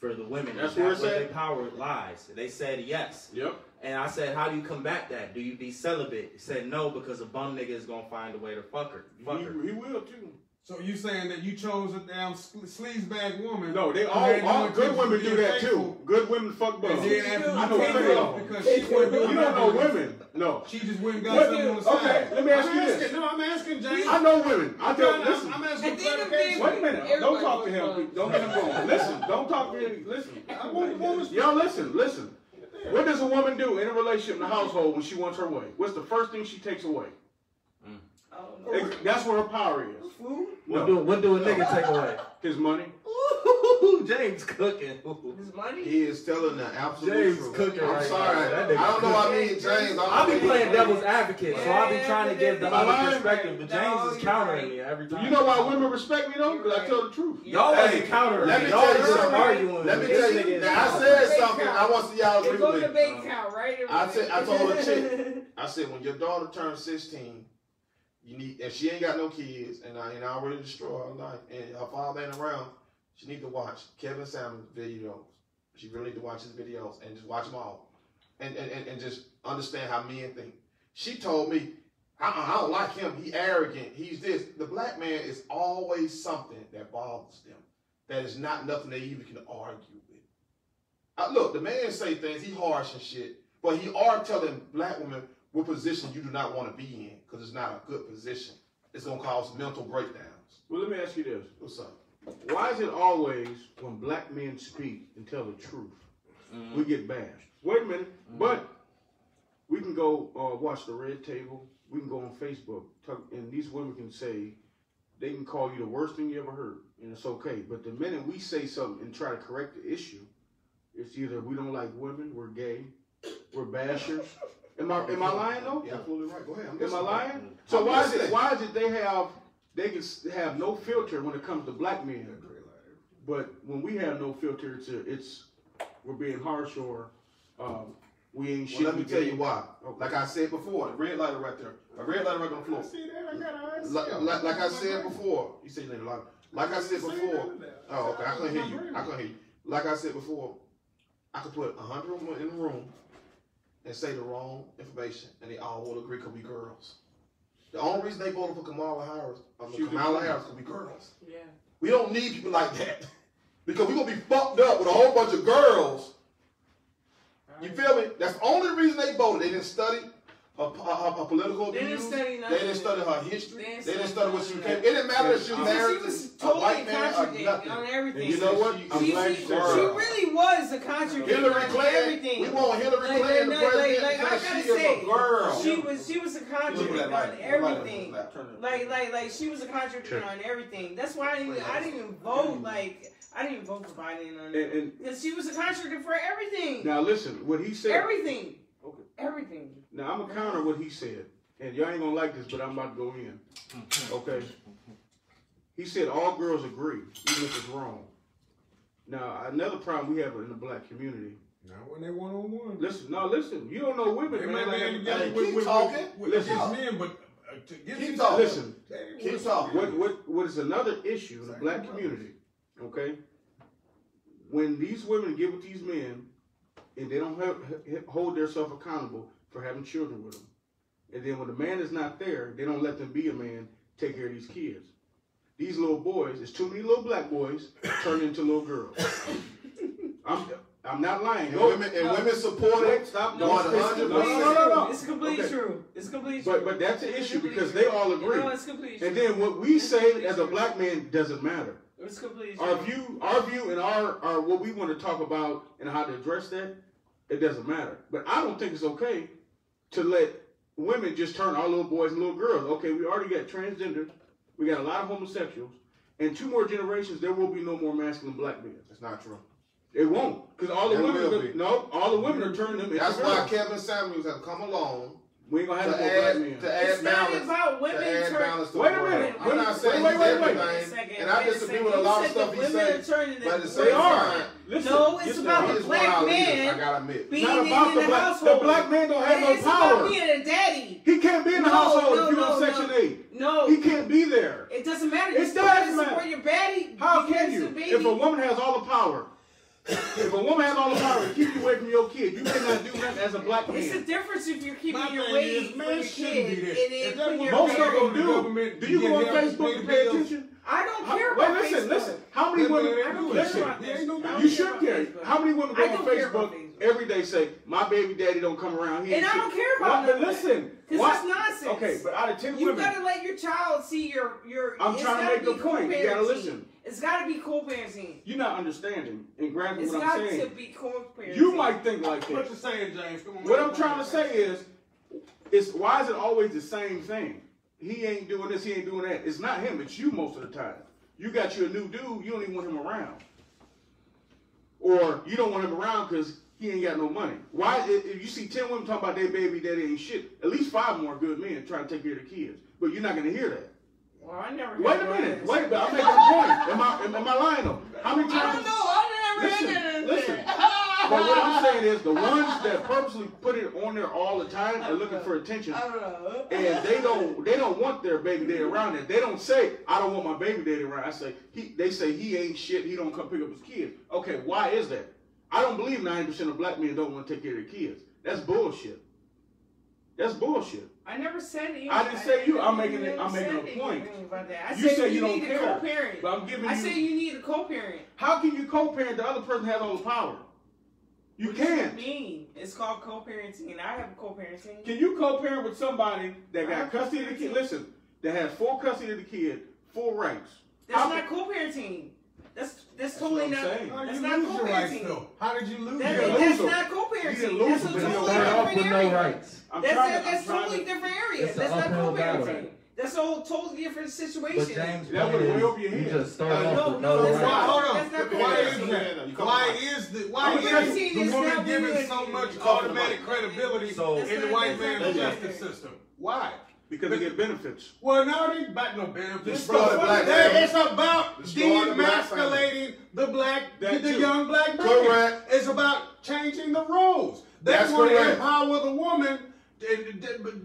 for the women? That's Is that where their power lies? They said yes. Yep. And I said, how do you combat that? Do you be celibate? He said, no, because a bum nigga is gonna find a way to fuck her. Fuck her. He, he will too. So you saying that you chose a damn sleaze bag woman? No, they who all, all good women do that too. Good women fuck And bums. I you know take plenty her of off them. because she wasn't You don't know women. No. She just went and got What something do- on the side. okay, let me ask I'm you asking, this. No, I'm asking James. I know women. I tell, trying- listen. I'm, I'm asking At the end of the clarification. Wait a minute. Don't talk to him. fun. Don't get him going. Listen. Don't talk to him. Listen. I want the woman's Y'all listen. Listen. What does a woman do in a relationship in the household when she wants her way? What's the first thing she takes away? Oh, That's where her power is. Food? What do what do a nigga take away? His money. Ooh, James cooking. Ooh. His money? He is telling the absolute James truth. cooking I'm right sorry. now. That nigga I don't know why me cooking. and James. I I be playing why- devil's advocate, so I'll be trying to give the other then- perspective, but No, James is you're countering right. me every time. You know why women respect me though? Because I tell the truth. Y'all Hey, ain't countering let me. me Y'all tell you just something. arguing. Let me tell you. Now, I said something. I want to see y'all They agree go to with the me. bank account, right? I said- I told a chick. I said when your daughter turns 16, you need if she ain't got no kids and I and I already destroy her life and her father ain't around, she need to watch Kevin Samuels videos. She really need to watch his videos and just watch them all, and and, and, and just understand how men think. She told me, I, I don't like him. He arrogant. He's this. The black man is always something that bothers them. that is not nothing they even can argue with. Uh, look, the man say things, he harsh and shit, but he are telling black women what position you do not want to be in because it's not a good position. It's gonna cause mental breakdowns. Well, let me ask you this: What's up? Why is it always when black men speak and tell the truth, Mhm. we get bashed? Wait a minute, but we can go uh, watch the Red Table. We can go on Facebook, talk, and these women can say they can call you the worst thing you ever heard, and it's okay. But the minute we say something and try to correct the issue, it's either we don't like women, we're gay, we're bashers. Am I am I lying though? You're absolutely right. Go ahead. I'm Am I listening. lying? So I'm why is it why is it they have they can have no filter when it comes to black men, but when we have no filter, it's a, it's we're being harsh or um, we ain't shit. Well, let me tell you why. Okay. Like I said before, the red light right there. A red light right on the floor. See that? I gotta Like, like, like I said before, you said you need a. Like I said before, oh okay, I couldn't hear you. I couldn't hear you. Like I said before, I could put a hundred of them in the room and say the wrong information, and they all will agree because be girls. The only reason they voted for Kamala Harris, I mean, She was a Kamala. Harris, because be girls. Yeah. We don't need people like that because we're gonna be fucked up with a whole bunch of girls. You feel me? That's the only reason they voted. They didn't study her, her, her, her political They didn't study They didn't study her history. They They didn't didn't, study study what she none came. It didn't matter if she Yeah. was She, married she was to a white man or contradicting nothing. on everything. And you know what? I'm she, glad she, she really was a contradiction Hillary Clinton. everything. We want Hillary Like, Clinton like, the like, president like, I gotta she is say, a girl. She was she was a Look at contradiction on light. everything. Light, turn it. Like like like she was a contradiction on everything. That's why I didn't even, I didn't even vote like I didn't even vote for Biden on And, it. Because she was a contradiction for everything. now listen, what he said. Everything. Okay. Everything. Now I'm gonna counter what he said, and y'all ain't gonna like this, but I'm about to go in. Okay. He said all girls agree, even if it's wrong. Now another problem we have in the black community. Not when they one on one. Listen, no, listen. You don't know women, They man. might be Like, together hey, keep with, talking. with, with Listen. against men, but uh, to get Keep talking. listen. Hey, Keep what's- talking. What what what is another issue in the black community? Okay, when these women get with these men, and they don't have, hold themselves accountable for having children with them, and then when the man is not there, they don't let them be a man, take care of these kids. These little boys, it's too many little black boys turn into little girls. I'm I'm not lying. And Go- women and women support it. Stop. No, Don't it's, it's stop. No, completely no, no, no, no. true. It's completely Okay. true. It's completely But true. but that's an It's issue because true. they all agree. No, it's completely true. And then what we say as a black man doesn't matter. It's completely. Our view, our view, and our, our what we want to talk about and how to address that, it doesn't matter. But I don't think it's okay to let women just turn our little boys and little girls. Okay, we already got transgender, we got a lot of homosexuals, and two more generations there will be no more masculine black men. That's not true. It won't, because all the There women, are- be. no, all the women are turning them into That's girls. why Kevin Samuels have come along we ain't gonna to have no black add men. to add it's not balance. about women to add turn- balance to Wait a minute. I'm not Wait, saying wait, wait, wait. Wait second, and I wait a disagree with a lot of stuff the he women says. are turning but at the same They girls. are. time, Listen, No, it's listen, about the black one of our leaders, man I gotta admit. being not in, about in the the, black. household. The black man don't have no it's power. about being a daddy. He can't be in the No, household no, if you're on. Section 8. No, He can't be there. it doesn't matter. It You still does gotta matter. support your baby. How can you? If a woman has all the power, if a woman has all the power to keep you away from your kid, you cannot do that as a black man. It's the difference if you're keeping My your thing weight is, for man, your shouldn't kid be that. and If then that put Most of them The do. government Do you go on Facebook pay to pay attention? I don't How- care Wait, about listen, Facebook. listen. listen. How many women? let me I don't do care that There ain't no Facebook. I doubt. don't You should care. How many women go on don't care about Facebook Facebook. Every day say, "My baby daddy don't come around here," And I don't care about Why- none But of that. listen, Because that's nonsense. Okay, but out of ten You women, gotta let your child see your your. I'm trying to make the point. You gotta listen. It's gotta be co-parenting. you're not understanding and grasping It's what I'm saying. It's got to saying. be co-parenting. You might think like What that. you saying, James? Come on. What. I'm trying to say is, is why is it always the same thing? He ain't doing this, he ain't doing that. It's not him, it's you most of the time. You got you a new dude, you don't even want him around. Or you don't want him around because he ain't got no money. Why, if you see 10 women talking about their baby daddy ain't shit, at least five more good men trying to take care of the kids. But you're not going to hear that. Well, I never. Wait a minute, wait, but I'm making a point. Am I, am, am I lying though? How many I times? don't know. I never Listen, had that. listen. But what I'm saying is the ones that purposely put it on there all the time are looking for attention. I don't know. And they don't they don't want their baby daddy around it. They don't say, I don't want my baby daddy around. I say he they say he ain't shit, he don't come pick up his kids. Okay, why is that? I don't believe 90% of black men don't want to take care of their kids. That's bullshit. That's bullshit. I never said anything. I didn't say you. I'm making it- I'm making a point. About that. I You said say you, don't need care. a co-parent. But I'm giving I you say you need a co-parent. How can you co-parent, the other person has all the power. You What can't. mean? It's called co-parenting. and I have co-parenting. Can you co-parent with somebody that got custody of the kid? Listen, that has full custody of the kid, full rights. That's not co-parenting. That's that's That's totally what not. saying. That's you not lose your rights co-parenting. though? How did you lose That, You your didn't rights? that's lose not co-parenting. You didn't lose That's a them, but you totally different with no area. rights. I'm That's trying a, to, that's totally to, different area. It's That's not uphill battle. co-parenting. That's a whole totally different situation. But James' That point went way is, over your you just start Uh, off no, with no, no that's rights. not- Hold on. That's not Why is that? Why is the why Co-parenting is the is woman not given so much automatic credibility So- in the white man's justice system? Why? Because they get benefits. Well, now it ain't about no benefits. The black It's about the black demasculating the black, That the young black man. Correct. It's about changing the roles. They That's want to empower the woman,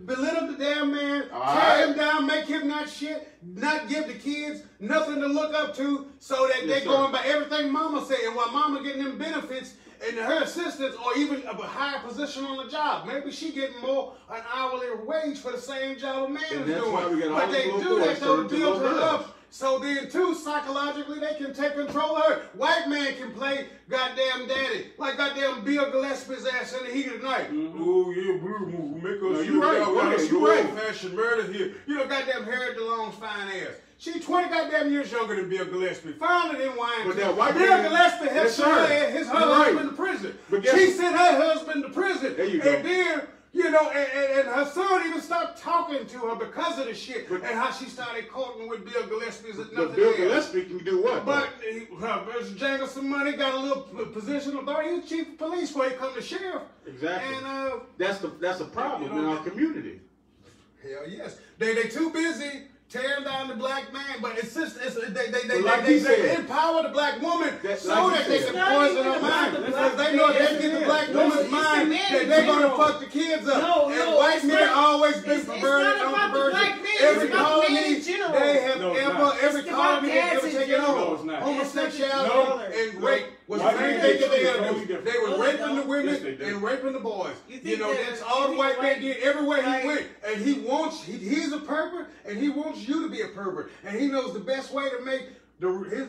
belittle the damn man, All tear right. him down, make him not shit, not give the kids nothing to look up to, so that Yes, they sir. going by everything mama said. And while mama getting them benefits and her assistants, or even a higher position on the job, maybe she getting more an hourly wage for the same job a man And is that's doing. why we got but they do little that boys to turning to build her girls. up. So then, too, psychologically, they can take control of her. White man can play goddamn daddy, like goddamn Bill Gillespie's ass in the heat of the night. Mm-hmm. Oh yeah, blue move, make us No, no, you right, go ahead, you right. old-fashioned murder here. You know, goddamn Harry DeLong's fine ass. She 20 goddamn years younger than Bill Gillespie. Finally, then wine. But that white Bill man- Gillespie has sent her, his You're right. husband to prison. But she sent her husband to prison. There you go. And then you know, and, and, and her son even stopped talking to her because of the shit But- and how she started courting with Bill Gillespie's But nothing Bill else. Gillespie can do what? But he uh, jangled some money, got a little position of authority. He was chief of police before he come to sheriff. exactly. And uh, that's the that's the problem You in our community. hell yes, they they too busy tearing down the black man, but it's just it's, they they they, like they, he they, empower the black woman That- so like that they can poison even her mind the because they know if man. they get the black Yes, woman's mind that they're gonna fuck the kids up. No, and no, white men not- always been it's- it's perverted not on the perversion. it's Every about colony men they have No, ever every It's colony about they ever dads in taken general. No, on it's not. homosexuality No. and rape was the White main men thing that they it ever do. They were No, raping the women Yes, they and raping the boys. You You, know, that's all the think white man did everywhere like- he went. And he wants, he, he's a pervert, and he wants you to be a pervert. And he knows the best way to make the his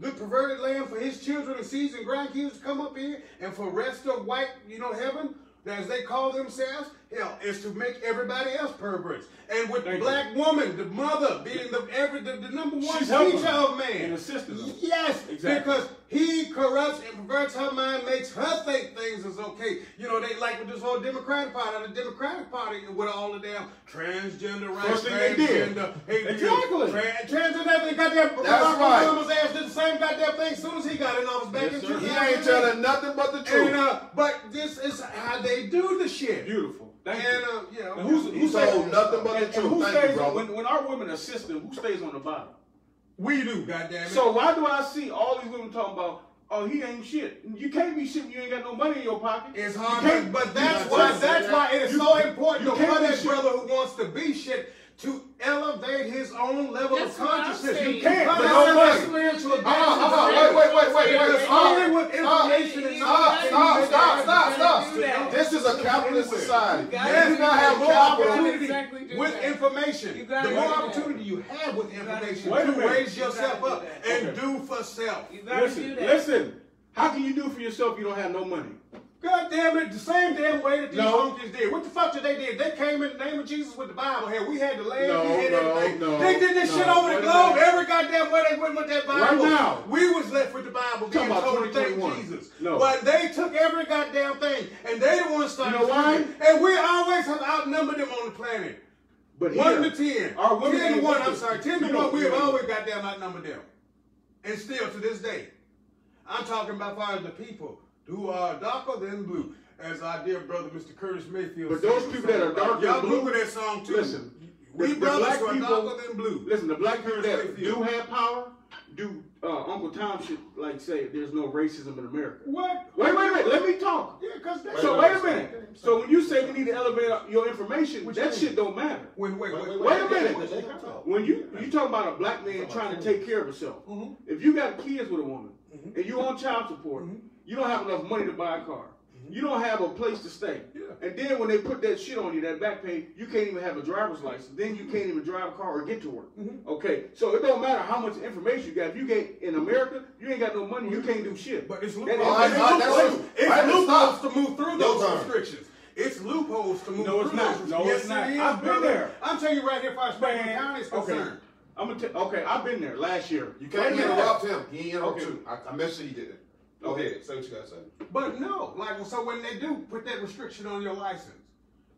good perverted land for his children and seeds and grandkids to come up here, and for rest of white, you know, heaven, as they call themselves, hell, is to make everybody else perverts. And with the Thank you. black woman, the mother being the every the, the number one She's teacher of man. and assisting them. Yes, Exactly. because he corrupts and perverts her mind, makes her think things is okay. You know, they like with this whole Democratic Party, the Democratic Party with all the damn transgender rights, First thing they did. transgender, hate Exactly. Tran- transgender, they got that. That's Barack right. Obama's ass did the same goddamn thing as soon as he got in office back Yes, in sir. He ain't telling nothing but the truth. And, uh, but this is how they do the shit. Beautiful. Thank And, you. uh, you know, And who's- He who's told nothing but the And, and truth. who Thank you, stays on, when, when our women assist them, who stays on the bottom? we do, goddamn it. So why do I see all these women talking about, oh, he ain't shit? You can't be shit when you ain't got no money in your pocket. It's You hard, but that's why can't- that's why it is You- so important you to can't that brother who wants to be shit to elevate his own level That's of consciousness. You can't, But but no no money. spiritual uh-uh, wait, wait, wait, wait, wait. Because only with information and Stop, knowledge stop, stop, stop, stop. This is a capitalist society. gotta You do not have more opportunity Exactly with that. information. The more that. opportunity you have with gotta information do Wait a to raise yourself up and do for self. You gotta Listen, do that. listen. How can you do for yourself if you don't have no money? God damn it, the same damn way that these No. monkeys did. What the fuck did they did? They came in the name of Jesus with the Bible here. We had the land, No, we had no, everything. no, they did this no. shit over the globe. Every goddamn way they went with that Bible. Right now. We was left with the Bible being told to thank Jesus. No. But they took every goddamn thing and they the ones started You know why? And we always have outnumbered them on the planet. But One here, to ten. Our women ten to one, I'm sorry. Ten to one, we have always goddamn outnumbered them. And still to this day. I'm talking about far as the people who are darker than blue. As our dear brother Mr. Curtis Mayfield But those people that are darker Y'all than blue- Google that song too. listen, we the- the brothers black who are people- darker than blue. Listen, the black people that Curtis do have power do uh, Uncle Tom should like say there's no racism in America. What? Wait, wait, wait. Let me talk. Yeah, because they. So wait a minute. So when you say we need to elevate your information, What that you shit don't matter. When, wait, wait, wait, Wait a minute. Let them talk. When you you talking about a black man trying to take care of himself, Mhm. if you got kids with a woman -hmm. and you're on child support, mm-hmm. you don't have enough money to buy a car. Mm-hmm. You don't have a place to stay. Yeah. And then when they put that shit on you, that back pay, you can't even have a driver's license. Then you can't even drive a car or get to work. Mm -hmm. Okay, so it don't matter how much information you got. If you get in America, you ain't got no money, you can't do shit. But it's loopholes. That, it's, loopholes. it's loopholes to move through those no restrictions. It's loopholes to move no, through. No, it's not. No, yes, it's not. It is, I've been there. I'm telling you right here, as far as Franklin County is concerned. Okay. I'm gonna tell. Okay, I've been there last year. You can't interrupt him. He ain't okay. too. I, I messed sure he didn't. Go okay. ahead. Say what you gotta say. But no, like so when they do put that restriction on your license,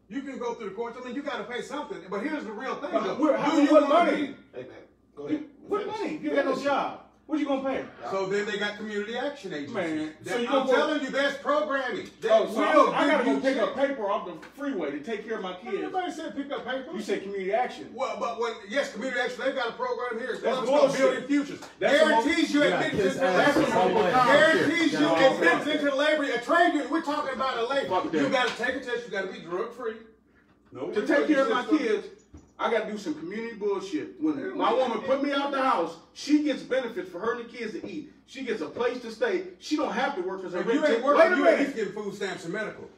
you can go through the courts. I mean, you gotta pay something. But here's the real thing. But though. How, do you what money? Hey man, go ahead. What money? You got no job. What you gonna pay? So then they got community action agencies. Man, so you I'm telling you, that's programming. That oh, so will I, gotta go pick up paper off the freeway to take care of my kids. Nobody said pick up paper. You said community action. Well, but what? yes, community action, they've got a program here. That's it's called building futures. That's guarantees you admittance into labor. Guarantees you admittance into labor. A trade union. We're talking about a labor. You gotta take a test. You gotta be drug free. No, to take care of my kids. I got to do some community bullshit. When my woman put me out the house, she gets benefits for her and the kids to eat. She gets a place to stay. She don't have to work because her. You ain't working, you ain't getting food stamps and medical.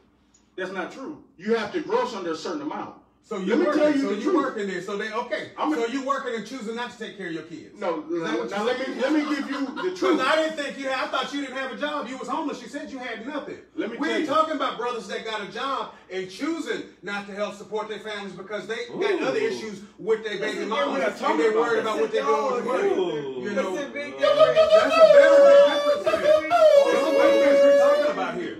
That's not true. You have to gross under a certain amount. So you let working, me tell you so the you truth. working there. So they okay. I'm so you working and choosing not to take care of your kids. No, now, now let me let me give you the truth. I didn't think you. Had, I thought you didn't have a job. You was homeless. You said you had nothing. Let me. We ain't you. talking about brothers that got a job and choosing not to help support their families because they Ooh. got other issues with their baby mama and they're worried about, what they're doing with money. You know, that's uh, a big difference.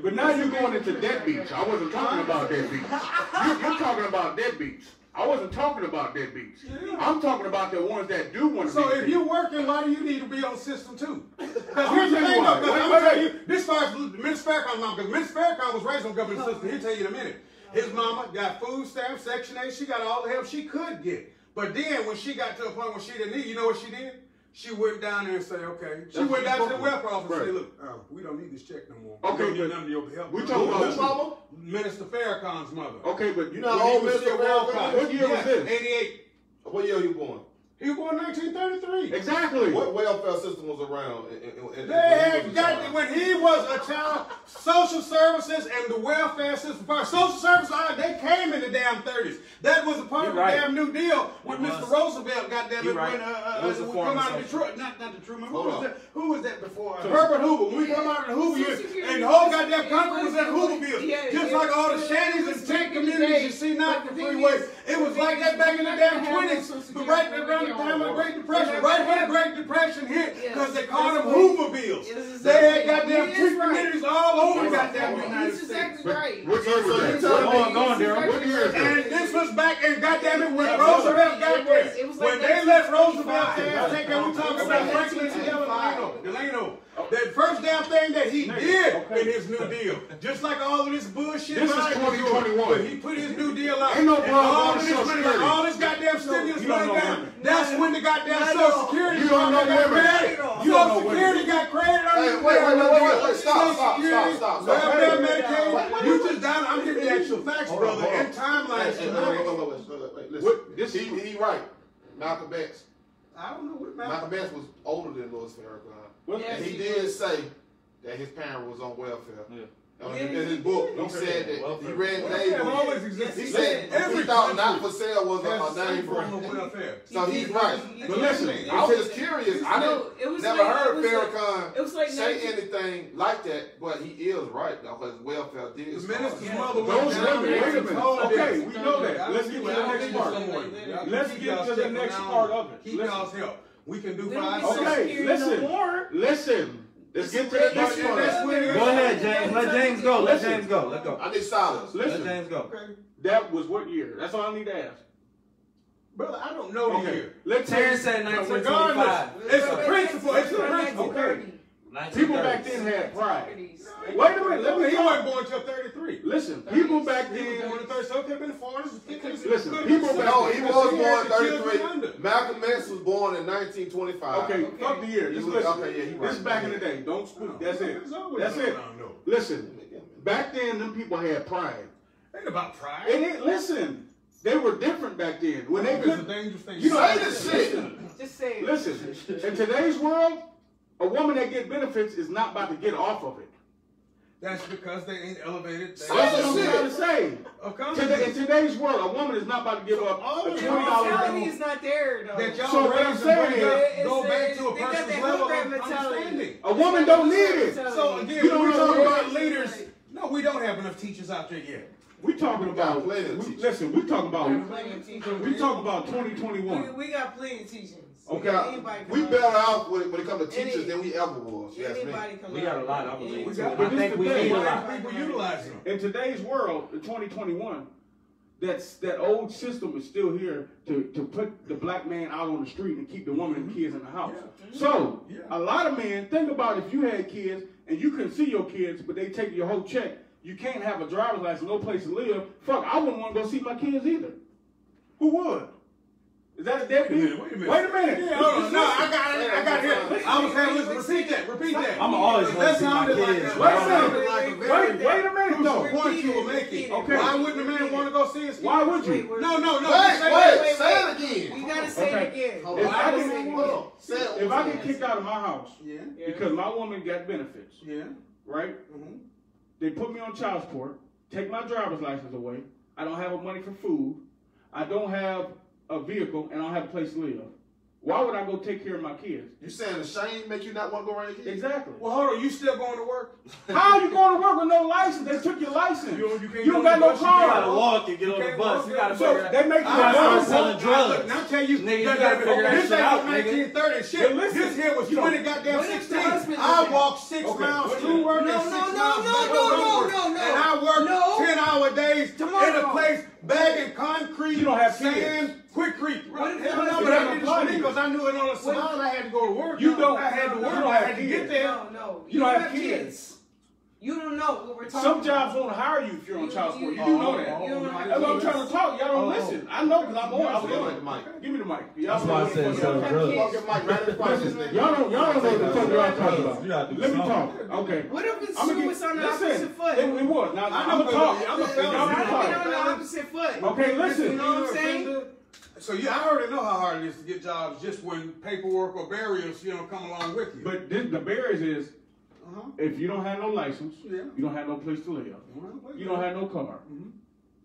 But now you're going into deadbeats. I wasn't talking about deadbeats. You're talking about deadbeats. I wasn't talking about that beats. Yeah. I'm talking about the ones that do want to So if you're working, why do you need to be on system two? Because here's the thing, though, I'm going to tell you, this far as Miss Farrakhan mom, because Miss Farrakhan was raised on government oh. system. He'll tell you in a minute. His mama got food stamps, Section 8. She got all the help she could get. But then when she got to a point where she didn't need, you know what she did? She went down there and say, okay. She That's went down to the welfare office right. and say, look, um, we don't need this check no more. Okay, we don't your help. We talking about trouble? Minister Farrakhan's mother. Okay, but you know how old Minister Farrakhan? What year was this? 88. What year are you born? He was born 1933. Exactly. What welfare system was around? They had got when he was a child. Social services and the welfare system. Social services, they came in the damn 30s. That was a part You're of the damn New Deal with Mr. Roosevelt. got. You're it, right. when uh, uh it uh, we come out of Detroit, not not the Truman. who was that? Who was that before? Uh, Herbert Hoover. When we come out of the Hoover years, and the whole goddamn country was at Hooverville, just like all the shanties and tent communities you see now the freeways. It was like that back in the damn 20s, but right around during the time of the Great Depression. Right here, Great Depression hit because they called them Hoovervilles. They had goddamn tree communities all over goddamn United States. What year was that? What going there? What? And this was back in goddamn it when Roosevelt got there. When they left Roosevelt there, I think they were talking about Franklin Delano. Delano. That first damn thing that he did okay. in his New Deal, just like all of this bullshit. This is 2021. He put his New Deal out. Ain't no problem. All, this, like, all this goddamn stimulus you money down. That's when the goddamn Social Security you don't know got credit. Social Security got credit on this. Wait, wait, wait, wait, wait. Stop, stop, stop, stop. Welfare, Medicaid. You just down. I'm giving you actual facts, brother, and timelines. This he right. Malcolm X. I don't know what Malcolm X was older than Louis Farrakhan. Well, yes, he, he, did was. say that his parent was on welfare. Yeah. Yeah, in his book, he, he said that he read labels. Yes, he said every he thought not for sale was a, a name for welfare. So he he's right. But listen, I was just curious. I never like, heard Farrakhan like, like say anything like that. But he is right though, because welfare did. The minister's mother was. Wait a minute. Okay, we know that. Let's get to the next part. Let's get to the next part of it. He does help. We can do five. Okay, listen, no listen. Let's get to the next one. Go ahead, James. Let James go. Let. James go. Let go. I need silence. Listen. Let James go. Okay. That was what year? That's all I need to ask. Brother, I don't know okay. the year. Let's Terrence said 1925. Regardless, it's a principle. It's a principle. Okay. People back then had pride. Wait a minute. Let me. You weren't born till 30 three. Listen, people back then. Born in 30, some been 40s, 50s. Listen, people back No, he was born 33. Malcolm X was born in 1925. Okay, okay. fuck the year. Just listen. Okay, yeah, he right. This back in the day. Don't speak. That's it. That's it. Listen, back then, them people had pride. Ain't about pride. It listen. They were different back then. When they could, you know, say this shit. Just say it. Listen, in today's world, a woman that gets benefits is not about to get off of it. That's because they ain't elevated. They That's what I'm trying to say. of Today, in today's world, a woman is not about to give up all a of twenty y'all dollars. mentality is not there though. That y'all So what I'm saying is- go It's- back to a they person's level of understanding. A woman don't need it. So again, You don't we're know talking about leaders. No, we don't have enough teachers out there yet. We talking about. plenty of we- listen, we talking about. Plenty of. We talking about 2021. we got plenty of teachings. Okay. We learn. better off when it, when it comes to Any- teachers than we ever was. Yes, me. Anybody can We got a lot, I believe. We got- I think we need a lot. aren't people utilizing them? In today's world, in 2021, that's that old system is still here to, to put the black man out on the street and keep the woman and mm-hmm. kids in the house. Mm-hmm. So Yeah. a lot of men think about if you had kids and you couldn't see your kids, but they take your whole check. You can't have a driver's license, no place to live. Fuck, I wouldn't want to go see my kids either. Who would? Is that a deadbeat? minute, wait a minute. Wait a minute. Yeah, hold on. No, I got it. I got it. I was having listen. Repeat that. Repeat that. I'm always gonna That see my sounded like kids, a- Wait a minute. like a Wait, wait a minute though. crucial point you were making. Okay. Why wouldn't a man want to go see his kids? Why would you? Wait, wait, No, no, no. Wait, say wait, that. say it again. You gotta say Okay. it again. Hold If on. I can- say it Hold again. on. Say it If I get kicked out of my house Yeah. Yeah. because my woman got benefits, Yeah. right? Mhm. They put me on child support, take my driver's license away. I don't have money for food. I don't have a vehicle, and I don't have a place to live. Why would I go take care of my kids? You saying the shame make you not want to go around your kids? Exactly. Well, hold on. You still going to work? How are you going to work with no license? They took your license. You- you can't You don't go got no the bus, you You gotta walk and get on the bus. You gotta So figure they make you I gotta start selling drugs. Look, now tell you, Nigga, you gotta figure that this shit ain't out, no nigga. 1930 shit. But listen, this here was you know, 20 goddamn what 16. I walked six Okay, miles to work No, and no, six no, miles no, back no, to no, no, no. And I worked 10 hour days in a Tomorrow. place bagging concrete, You don't have sand, kids. What if Hell the no, but I doesn't did to this you? because I knew it on a salon. I had to go to work. You don't- I had to you work. don't I have had to get there. No, no. You don't have kids. You don't know what we're talking Some about. jobs won't hire you if you're on You- child support. You, you- do know that. You don't That's what I'm trying to talk. Y'all don't Oh. listen. I know because I'm on. I'm Give on. me the mic. Give me the mic. Y'all That's why I don't said know sell what drugs. y'all- Fucking mic right in front of this. Y'all don't. Y'all don't know what the fuck y'all talking about. You gotta do Let me talk. Okay. What if it's I'ma shoe get- is on the opposite foot? It, it was. Now, I I'm know, gonna talk. I'm a Y'all felon. be Gotta be quiet. on the opposite foot. Okay, listen. You know what I'm saying? So yeah, I already know how hard it is to get jobs just when paperwork or barriers, you know, come along with you. But this, the barriers is uh-huh. if you don't have no license, Yeah. you don't have no place to live. You don't have no car, Mhm.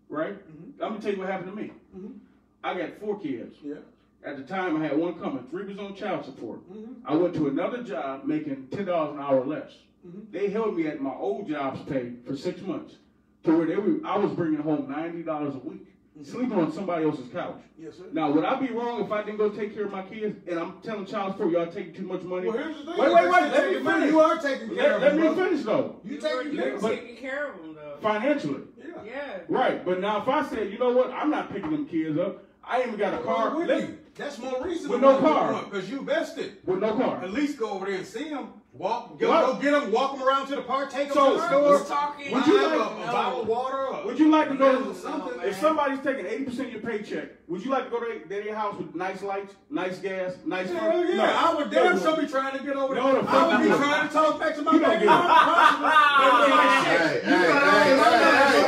right? Mhm. I'm gonna tell you what happened to me. Mhm. I got four kids. Yeah. At the time, I had one coming. Three was on child support. Mhm. I went to another job making ten dollars an hour less. Mhm. They held me at my old job's pay for six months, to where they were, I was bringing home ninety dollars a week, Mm-hmm. sleeping on somebody else's couch. Yes, sir. Now, would I be wrong if I didn't go take care of my kids and I'm telling child support y'all taking too much money? Well, here's the thing. Wait, wait, If wait, let me finish. You are taking care Let, of let me brother. finish though, You You taking care you of were them. taking care of them though. financially. Yeah. Yeah. Right, but now if I said, you know what, I'm not picking them kids up. I ain't even got a car Why would let- you? That's more reason With no car. Cause you vested. with no car. At least go over there and see them. Walk, go, go get them, walk them around to the park, take them So, to the I store. was talking. Would you like- a, a bottle of water? Or, Would you like to go to something? if somebody's taking 80% of your paycheck, would you like to go to their, their house with nice lights, nice gas, nice Hell food? yeah, No. I would damn sure be trying to get over there. No, the I would be trying to talk back to my You don't bank get it. account. Hey, hey, hey, hey,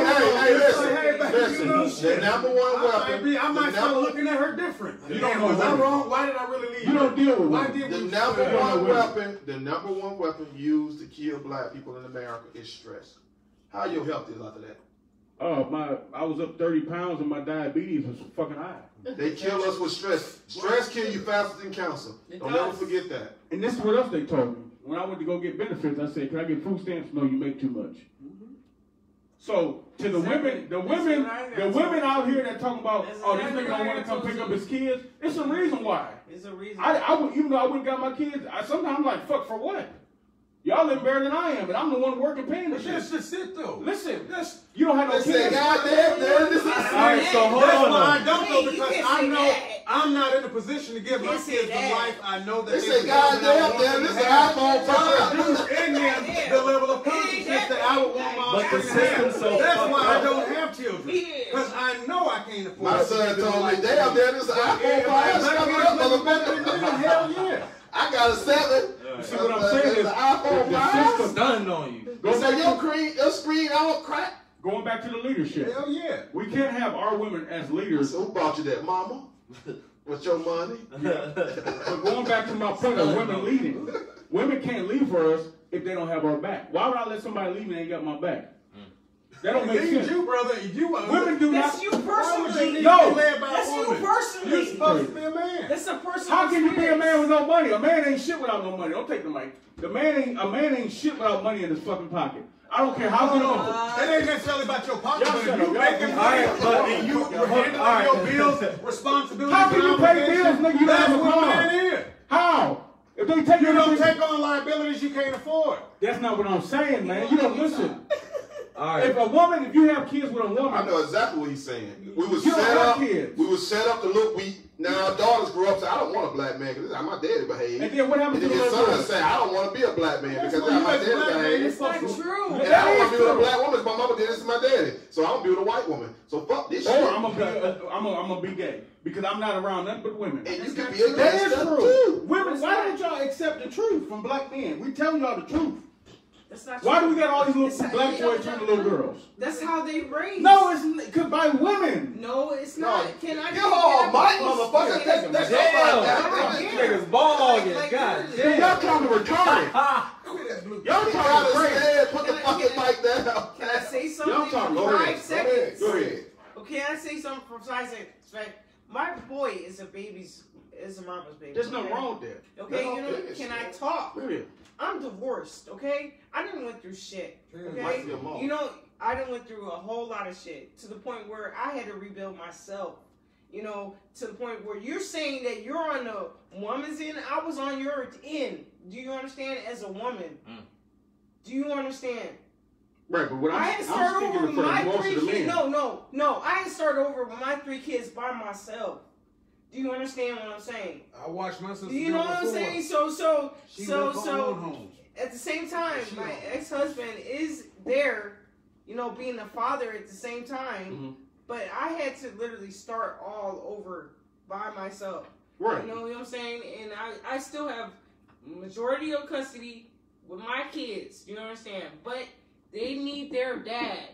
hey, hey, listen, listen. The number one I might, weapon, be, I might start number, looking at her different. You don't know was I wrong? Why did I really leave? You her? don't deal with Why women. did the we? number You don't know one women. weapon, the number one weapon used to kill black people in America is stress. How your health is after that? Oh, my, I was up 30 pounds and my diabetes was fucking high. They kill us with stress. Stress kill you faster than cancer. Don't ever forget that. And this is what else they told me. When I went to go get benefits, I said, "Can I get food stamps?" No, you make too much. So to the women, the women, what I got the women out here that talking about, "Oh, this nigga don't want to got come told pick up his kids." It's a reason why. It's a reason. I, I would, even though I wouldn't got my kids, I sometimes I'm like, "Fuck for what?" Y'all live better than I am, and I'm the one working paying this But that's shit. just it though. Listen, That's, you don't have no Listen, kids. goddamn, man, this is. All right, so hold that's on. why I don't know because I know that. I'm not in a position to give my kids the life I know that They they say, deserve, and I goddamn, damn, this is have. iPhone Produce five. in them the level of consciousness that I would want my But the offspring system's so That's fucked why I don't have children. Because I know I can't afford My son told me, damn, damn, this is an iPhone If five. my Shut kids up, better motherfucker. hell yeah. I got a seven. You See what I'm Uh, saying it's is an iPhone the five. system. Stunned on you. Go say your screen, your screen out crack. going back to the leadership. Hell yeah. We can't have our women as leaders. So who bought you that, mama? What's your money? But going back to my point of women leading, women can't lead for us if they don't have our back? Why would I let somebody leave and ain't got my back? That don't make sense. you, brother. You are. Women do That's not. you Why would you personally. need No. led by That's a you personally. You're supposed to be a man. That's a personal. How can you be a man with no money? A man ain't shit without no money. Don't take the mic. The man ain't a man ain't shit without money in his fucking pocket. I don't care how Hold good. on. It ain't necessarily about your pocket, Y'all but if you Y'all- making all money and you Hold- handling all right. your bills, responsibilities, How can you pay bills, nigga? You don't That's have a what a car. man is. How? If they take You don't take on liabilities you can't afford. That's not what I'm saying, man. You don't listen. All If a woman, if you have kids with a woman, I know exactly what he's saying. We was set up. kids. We was set up to look weak. Now our daughters grew up. Say, I don't want a black man because this is how my daddy behaved. and then what happens And to then the his son girl? say, I don't want to be a black man That's because that's how my you daddy black man, behaved. It's not true. And I That don't want to be with a true. black woman. 'cause My mama did this to my daddy, so I don't be with a white woman. So fuck this shit. Or I'm gonna be, uh, I'm gonna, I'm gonna be gay because I'm not around nothing but women. and you can be a true. Gay is stuff true. too. Women, why don't y'all accept the truth from black men? We tell y'all the truth. That's not Why true. do we got all these little black yeah, boys turning to little girls? That's how they raise. No, it's because by women. No, it's No. not. Can I? Yo, can please- motherfucker, that's that's Damn. not Damn. that. Niggas balling. Like, God damn. Y'all talking retarded. Y'all talking crazy. put the fucking mic down. Can I say Y'all something talking- Go five ahead. Go ahead. seconds? Go ahead. Okay, can I say something for five seconds? Right. My boy is a baby's, is a mama's baby. There's okay? wrong with that. Okay, No, you know, can I talk? Yeah. I'm divorced, okay? I didn't went through shit. Okay? Might be a mom. You know, I didn't went through a whole lot of shit to the point where I had to rebuild myself. You know, to the point where you're saying that you're on the woman's end, I was on your end. Do you understand? As a woman, Mm. do you understand? Right, but what I I'm, had to I'm start over with my three kids. No, no, no. I had to start over with my three kids by myself. Do you understand what I'm saying? I watched my sister Do you know it what I'm saying? So, so, She so, so. At the same time, She my don't. ex-husband is there, you know, being a father at the same time. Mhm. But I had to literally start all over by myself. Right. You know what I'm saying? And I, I still have majority of custody with my kids. You understand? But they need their dad.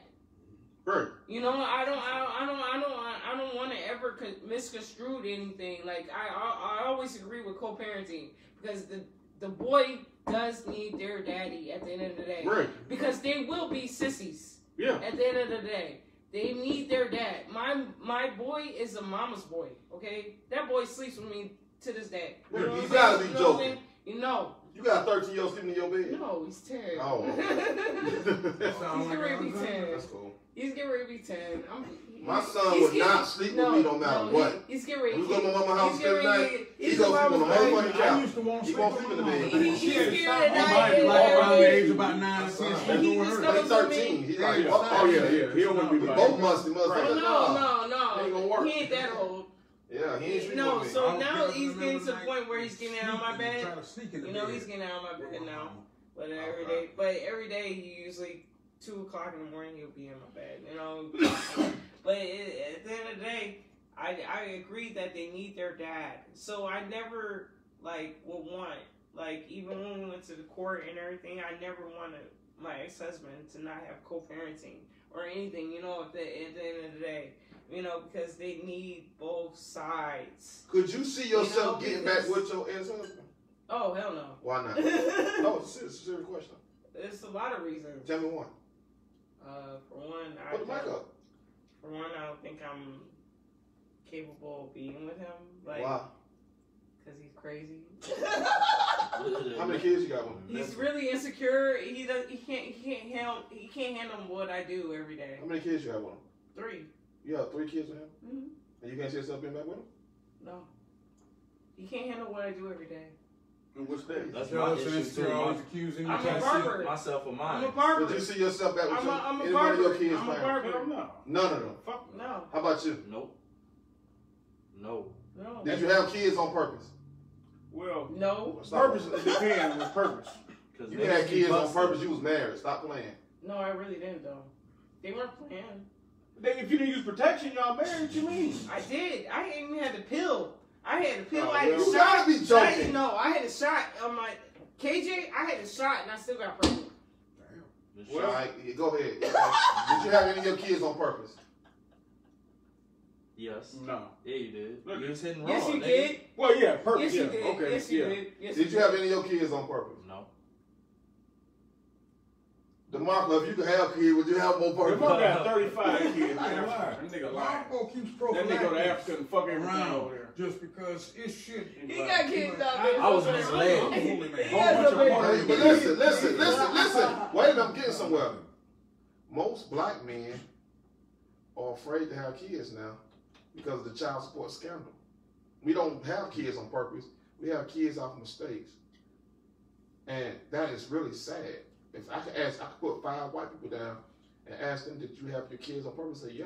Right. You know, I don't, I don't, I don't, I don't, I don't want to ever con- misconstrue anything. Like I, I, I always agree with co-parenting because the the boy does need their daddy at the end of the day. Right. Because they will be sissies Yeah. at the end of the day. They need their dad. My my boy is a mama's boy. Okay, that boy sleeps with me to this day. You You know what I'm gotta saying? be You know joking. You know, You got a 13 year old sleeping in your bed. no, he's ten. Oh. he's Sound like getting ready to be ten. That's cool. He's getting ready to be ten. I'm, My son he's would getting- not sleep with me no matter he- what. he's getting ready. When we go to my mama's house he's every night, he goes a sleep on the mama's whole boy. fucking I couch. used to want to He won't sleep in the bed. He- he's Shit, scared at night. body around the age about nine or ten, He sleep just with her. knows- He's 13. He's like, Yeah. Oh yeah, yeah. He don't want to We be both like. musty Oh, motherfuckers. no, no, no. Ain't gonna work. He ain't that old. Yeah, he ain't sleeping No, with me. so now he's getting to the point where he's getting out of my bed. try to sneak in the You know, he's getting out of my bed now. But every Okay. day, but every day he usually two o'clock in the morning he'll be in my bed. You know, but it, at the end of the day, I I agree that they need their dad. So I never like would want like even when we went to the court and everything, I never wanted my ex husband to not have co parenting or anything. You know, at the at the end of the day. You know, because they need both sides. Could you see yourself You know, getting back with your ex-husband? Oh hell no. Why not? no, it's a serious, it's a serious question. There's a lot of reasons. Tell me one. Uh, for one, I Put the mic up. For one, I don't think I'm capable of being with him. Like, Why? cause he's crazy. How many kids you got with him? he's really insecure. He does. He can't. He can't handle. He can't handle what I do every day. How many kids you got with him? Three. You have three kids with him? Mhm. And you can't see yourself being back with him? No. He can't handle what I do every day. And what's that? That's Tell my us issue since too. you're always accusing you. I'm a see- barber. myself or I'm mine. a barber. Would you see yourself back with I'm your, a, I'm a any one of your kids I'm a playing? barber. Hell no. None of them. Fuck No. How about you? Nope. No. No. Did you have kids on purpose? Well, No. purpose it depends with purpose. Cause You had be kids on purpose. You was married. Stop playing. No, I really didn't though. They weren't planned. Then if you didn't use protection, y'all married. What you mean? I did. I even had the pill. I had oh, a pill. Oh, I had a you shot. gotta be I, joking. no, I had a shot on my KJ. I had a shot and I still got pregnant. The All shot- yeah, go ahead. Did you have any of your kids on purpose? Yes. No. Yeah, you did. Look, You was hitting wrong. Yes, you nigga. did. Well, yeah, purpose. Yes, yeah. you did. Okay. yes, you yeah. did. Yes, Did you have any of your kids on purpose? No. DeMarco, if you could have kids, would you have more If purpose? I got 35 kids, man, I ain't lying. that nigga lying. That nigga go to Africa and fuck everything over there. Just because it's shit. He got kids out there. I was misled. they- Holy He man. has Whole a bunch of baby. party Hey, but listen, listen, listen, listen. Wait a minute, I'm getting somewhere. Most black men are afraid to have kids now because of the child support scandal. We don't have kids on purpose. We have kids off mistakes. And that is really sad. If I could ask, I could put five white people down and ask them, did you have your kids on purpose? Say, yeah.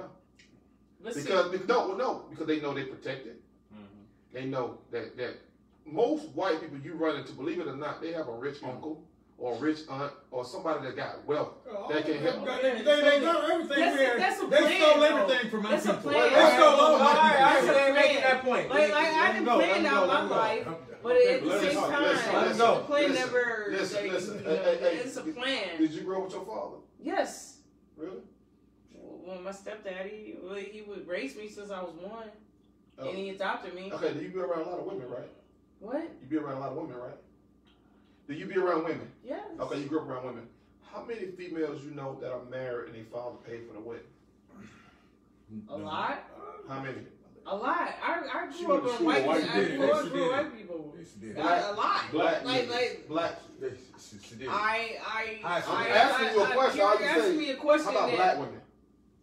But see, Because, because no, well, no, because they know they're protected. They know that that most white people you run into, believe it or not, they have a rich mm. uncle or a rich aunt or somebody that got wealth. Oh, that can help. They, they, they got everything That's- there. that's a they plan, stole everything from my That's a plan. They stole all my All right, all right, people. so they making that point. Like, like I didn't go, plan out go, my go. life, but at the same talk, time, listen, the plan Listen, never. listen, like, listen. you Hey, know, hey, hey, it's a plan. Did you grow with your father? Yes. Really? Well, my stepdaddy, well, he would raise me since I was one, Oh. and he adopted me. Okay, do you be around a lot of women, right? What? You be around a lot of women, right? Do you be around women? Yes. Okay, you grew up around women. How many females you know that are married and their father paid for the wedding? A lot. How many? A lot. I, I She grew up would've- with she white. would've I white did grew it. up She with did it. white people. Yes, she did. A, a lot. Black Like, niggas. like. black. They- she, she did. I, I, Hi, I, so I'm I, asking I, you a I- question, You're all you asking say, me a question How about that black women?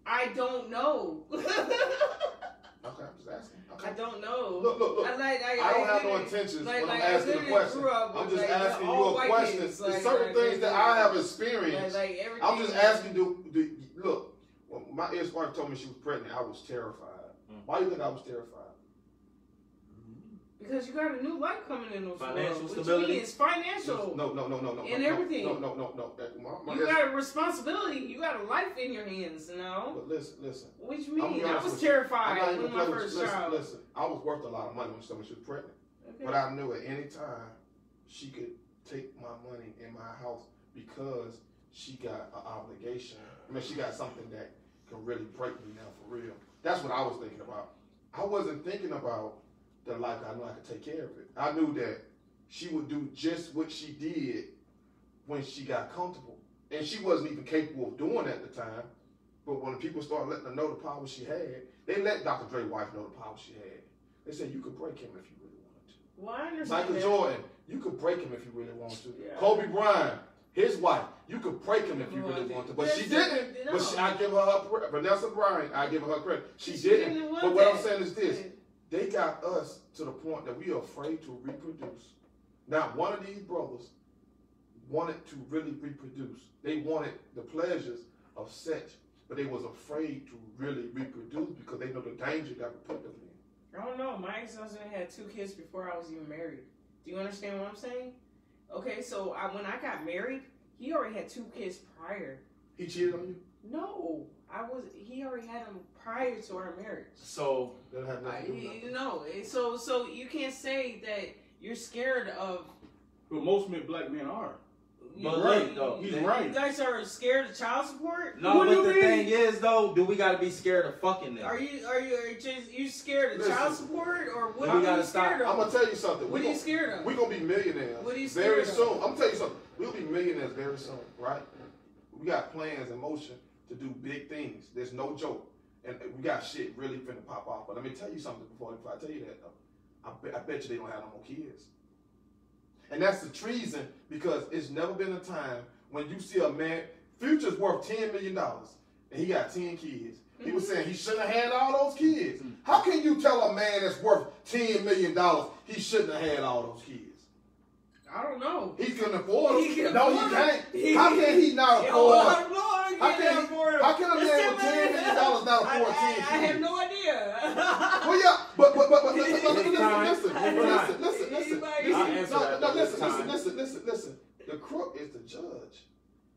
I don't know. Okay, I'm just asking. I don't know. Look, look, look. I, like, I, I don't have no intentions like- when like, I'm I asking a question. up I'm just like, asking you all a question. kids, There's certain like, things that like, I have experienced. like everything. I'm just asking, do, do look? When my ex-wife told me she was pregnant, I was terrified. Mm. Why do you think I was terrified? Because you got a new life coming in. Financial world, stability? Which means financial. No, no, no, no, no. And no, everything. No, no, no, no. That, my, my You got a responsibility. You got a life in your hands now. but listen, listen. Which means I'm mean? be I was terrified when my first. Listen, child. listen. I was worth a lot of money when she told me she was pregnant. Okay. But I knew at any time she could take my money in my house because she got an obligation. I mean, she got something that can really break me now for real. That's what I was thinking about. I wasn't thinking about the life I knew I could take care of it. I knew that she would do just what she did when she got comfortable. And she wasn't even capable of doing at the time. But when people started letting her know the power she had, they let Dr. Dre wife know the power she had. They said you could break him if you really wanted to. Well, I understand. Michael that. Jordan, you could break him if you really wanted to. Yeah. Kobe Bryant, his wife, you could break him if you really wanted to. But she didn't. But she, I give her her credit. Vanessa Bryant, I give her her credit. She She didn't. didn't But what I'm saying is this: they got us to the point that we are afraid to reproduce. Not one of these brothers wanted to really reproduce. They wanted the pleasures of sex, but they was afraid to really reproduce because they know the danger that would put them in. I don't know. My ex-husband had two kids before I was even married. Do you understand what I'm saying? Okay, so I, when I got married, he already had two kids prior. He cheated on you. No, I was. He already had them prior to our marriage. So That had I, nothing to do you know, so so you can't say that you're scared of. But most men, black men are. But you- look, though, He's they- You guys are scared of child support. no, What but the mean? thing is though, do we gotta be scared of fucking them? Are you are you are you just you scared of Listen. child support or what We are you gotta stop. scared of? I'm gonna tell you something. what We are you gon- scared of? We're gonna be millionaires What are you very scared soon. I'm gonna tell you something. We'll be millionaires very soon, right? We got plans in motion to do big things. There's no joke. And we got shit really finna pop off. But let me tell you something before, before I tell you that though. I, bet I bet you they don't have no more kids. And that's the treason because it's never been a time when you see a man, Future's worth $10 million and he got 10 kids. He was saying he shouldn't have had all those kids. How can you tell a man that's worth $10 million he shouldn't have had all those kids? I don't know. He can afford them. He can no, afford he can't. He- How can he not afford? I don't know. I How can't can he- afford 'em. how can a man with $10 million not I- afford I, 10 I, I have no idea. Well, yeah, but but but but listen, listen, listen, Time. listen, listen, listen, listen, listen. No, no, listen, listen, listen, listen, listen. The crook is the judge.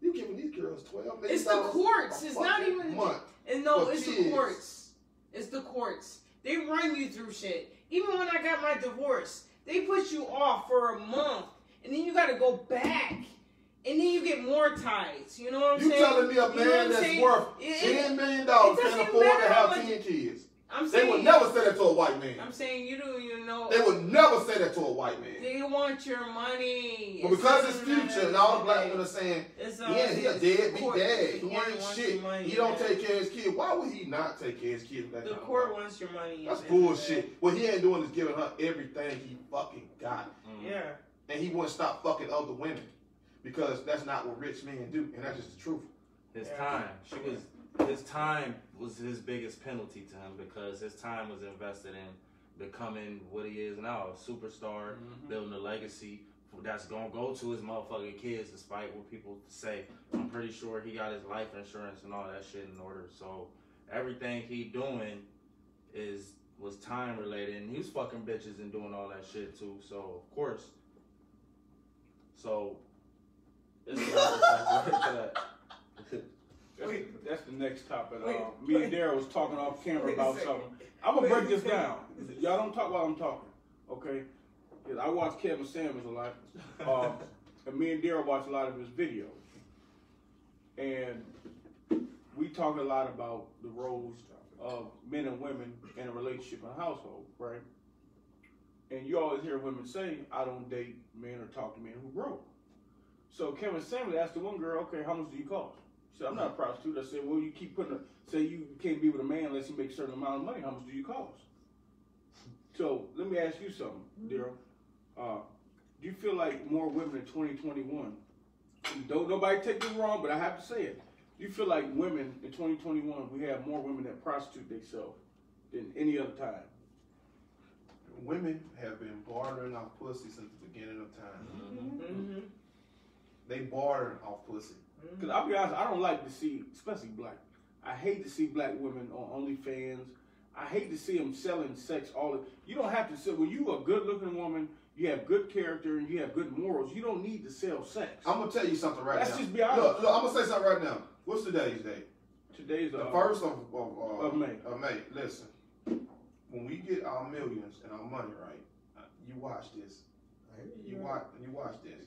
You giving these girls twelve million It's the courts. It's not fucking even- month. And no, For it's the courts. It's the courts. They run you through shit. Even when I got my divorce, they put you off for a month, and then you got to go back, and then you get more ties. You know what I'm saying? You saying? telling me a You know man that's saying? worth It- ten million dollars can't afford to have much- ten kids? I'm saying, They would never say that to a white man. I'm saying you don't even know. They would never say that to a white man. They want your money. But because it's future and all the black men are saying, It's yeah, he a deadbeat dad. He ain't wants shit. money, He don't man. take care of his kid. Why would he not take care of his kid? The court wants your money. That's at the end of the bullshit. What he ain't doing is giving her everything he fucking got. day. Yeah. And he wouldn't stop fucking other women. Because that's not what rich men do. And that's just the truth. His Yeah. time. She was his time was his biggest penalty to him because his time was invested in becoming what he is now, a superstar, Mm-hmm. building a legacy that's gonna go to his motherfucking kids despite what people say. I'm pretty sure he got his life insurance and all that shit in order. So everything he doing is was time related and he was fucking bitches and doing all that shit too. So of course. So it's a lot of that. That's, Wait. that's the next topic. Wait, uh, me and. Daryl was talking off camera about something. I'm gonna Wait break this second. down. Y'all don't talk while I'm talking, okay? 'Cause I watch Kevin Samuels a lot, um, and me and Daryl watch a lot of his videos, and we talk a lot about the roles of men and women in a relationship and a household, right? And you always hear women say, "I don't date men or talk to men who broke." So Kevin Samuels asked the one girl, "Okay, how much do you cost?" She said, "I'm not a prostitute." I said, "Well, you keep putting a, say you can't be with a man unless he makes a certain amount of money. How much do you cost?" So let me ask you something, Daryl. Uh, do you feel like more women in 2021? Don't nobody take this wrong, but I have to say it. Do you feel like women in 2021 we have more women that prostitute themselves than any other time? Women have been bartering off pussy since the beginning of time. Mm-hmm. They bartering off pussy. Because I'll be honest, I don't like to see, especially black. I hate to see black women on OnlyFans. I hate to see them selling sex. All the, you don't have to sell. When you a good looking woman, you have good character and you have good morals. You don't need to sell sex. I'm gonna tell you something right Let's now. just be honest. Look, look, I'm gonna say something right now. What's today's date? Today's The uh, first of, of, uh, of May. Of May. Listen, when we get our millions and our money right, uh, you watch this. You watch. You watch this.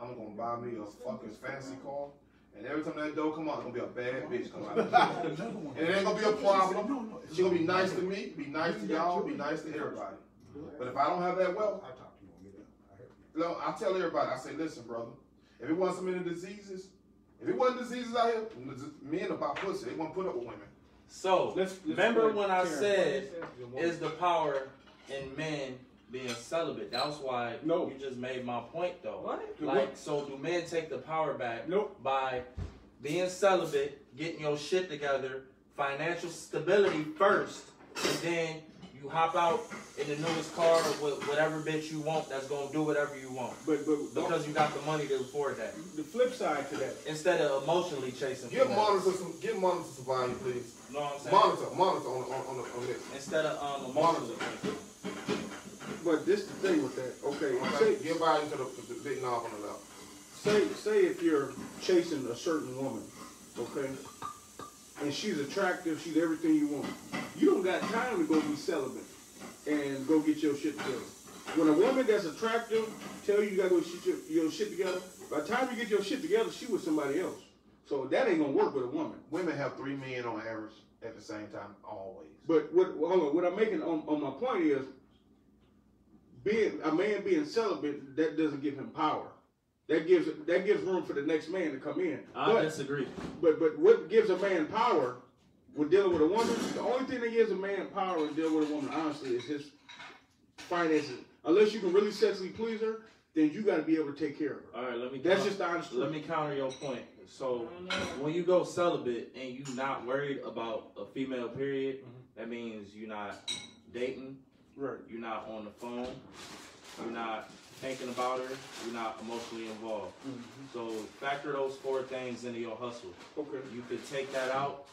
I'm gonna buy me a fucking fancy car, and every time that door come out, it's gonna be a bad bitch come out. and it ain't gonna be a problem. She gonna be nice to me, be nice to y'all, be nice to everybody. But if I don't have that wealth, no, I tell everybody. I say, listen, brother. If it wasn't so many diseases, if it wasn't diseases out here, men about pussy, they wouldn't put up with women. So Let's- let's remember play when I Karen. said is the power in men being celibate? That's why No. you just made my point though. What? Like, so do men take the power back Nope. by being celibate, getting your shit together, financial stability first, and then you hop out in the newest car with whatever bitch you want that's gonna do whatever you want But but because you got the money to afford that. the flip side to that, Instead of emotionally chasing. Give females. monitor some, give monitor some value, please. Know what I'm saying? Monitor, monitor on, on, on, on this. Instead of um, Monitor. But this the thing with that. Okay, Okay, say, give value to the, the big knob on the left. say say if you're chasing a certain woman, okay, and she's attractive, she's everything you want. You don't got time to go be celibate and go get your shit together. When a woman that's attractive tell you you gotta go shit your, your shit together, by the time you get your shit together, she with somebody else. So that ain't gonna work with a woman. Women have three men on average at the same time, always. But what hold on, what I'm making on, on my point is being a man being celibate, that doesn't give him power. That gives that gives room for the next man to come in. I But disagree. but but what gives a man power when dealing with a woman? The only thing that gives a man power in dealing with a woman, honestly, is his finances. Unless you can really sexually please her, then you got to be able to take care of her. All right, let me. That's counter- just the honest Let me counter your point. So when you go celibate and you not worried about a female period, mm-hmm. that means you're not dating, Right. you're not on the phone, you're not thinking about her, you're not emotionally involved. So factor those four things into your hustle. Okay. You could take that out.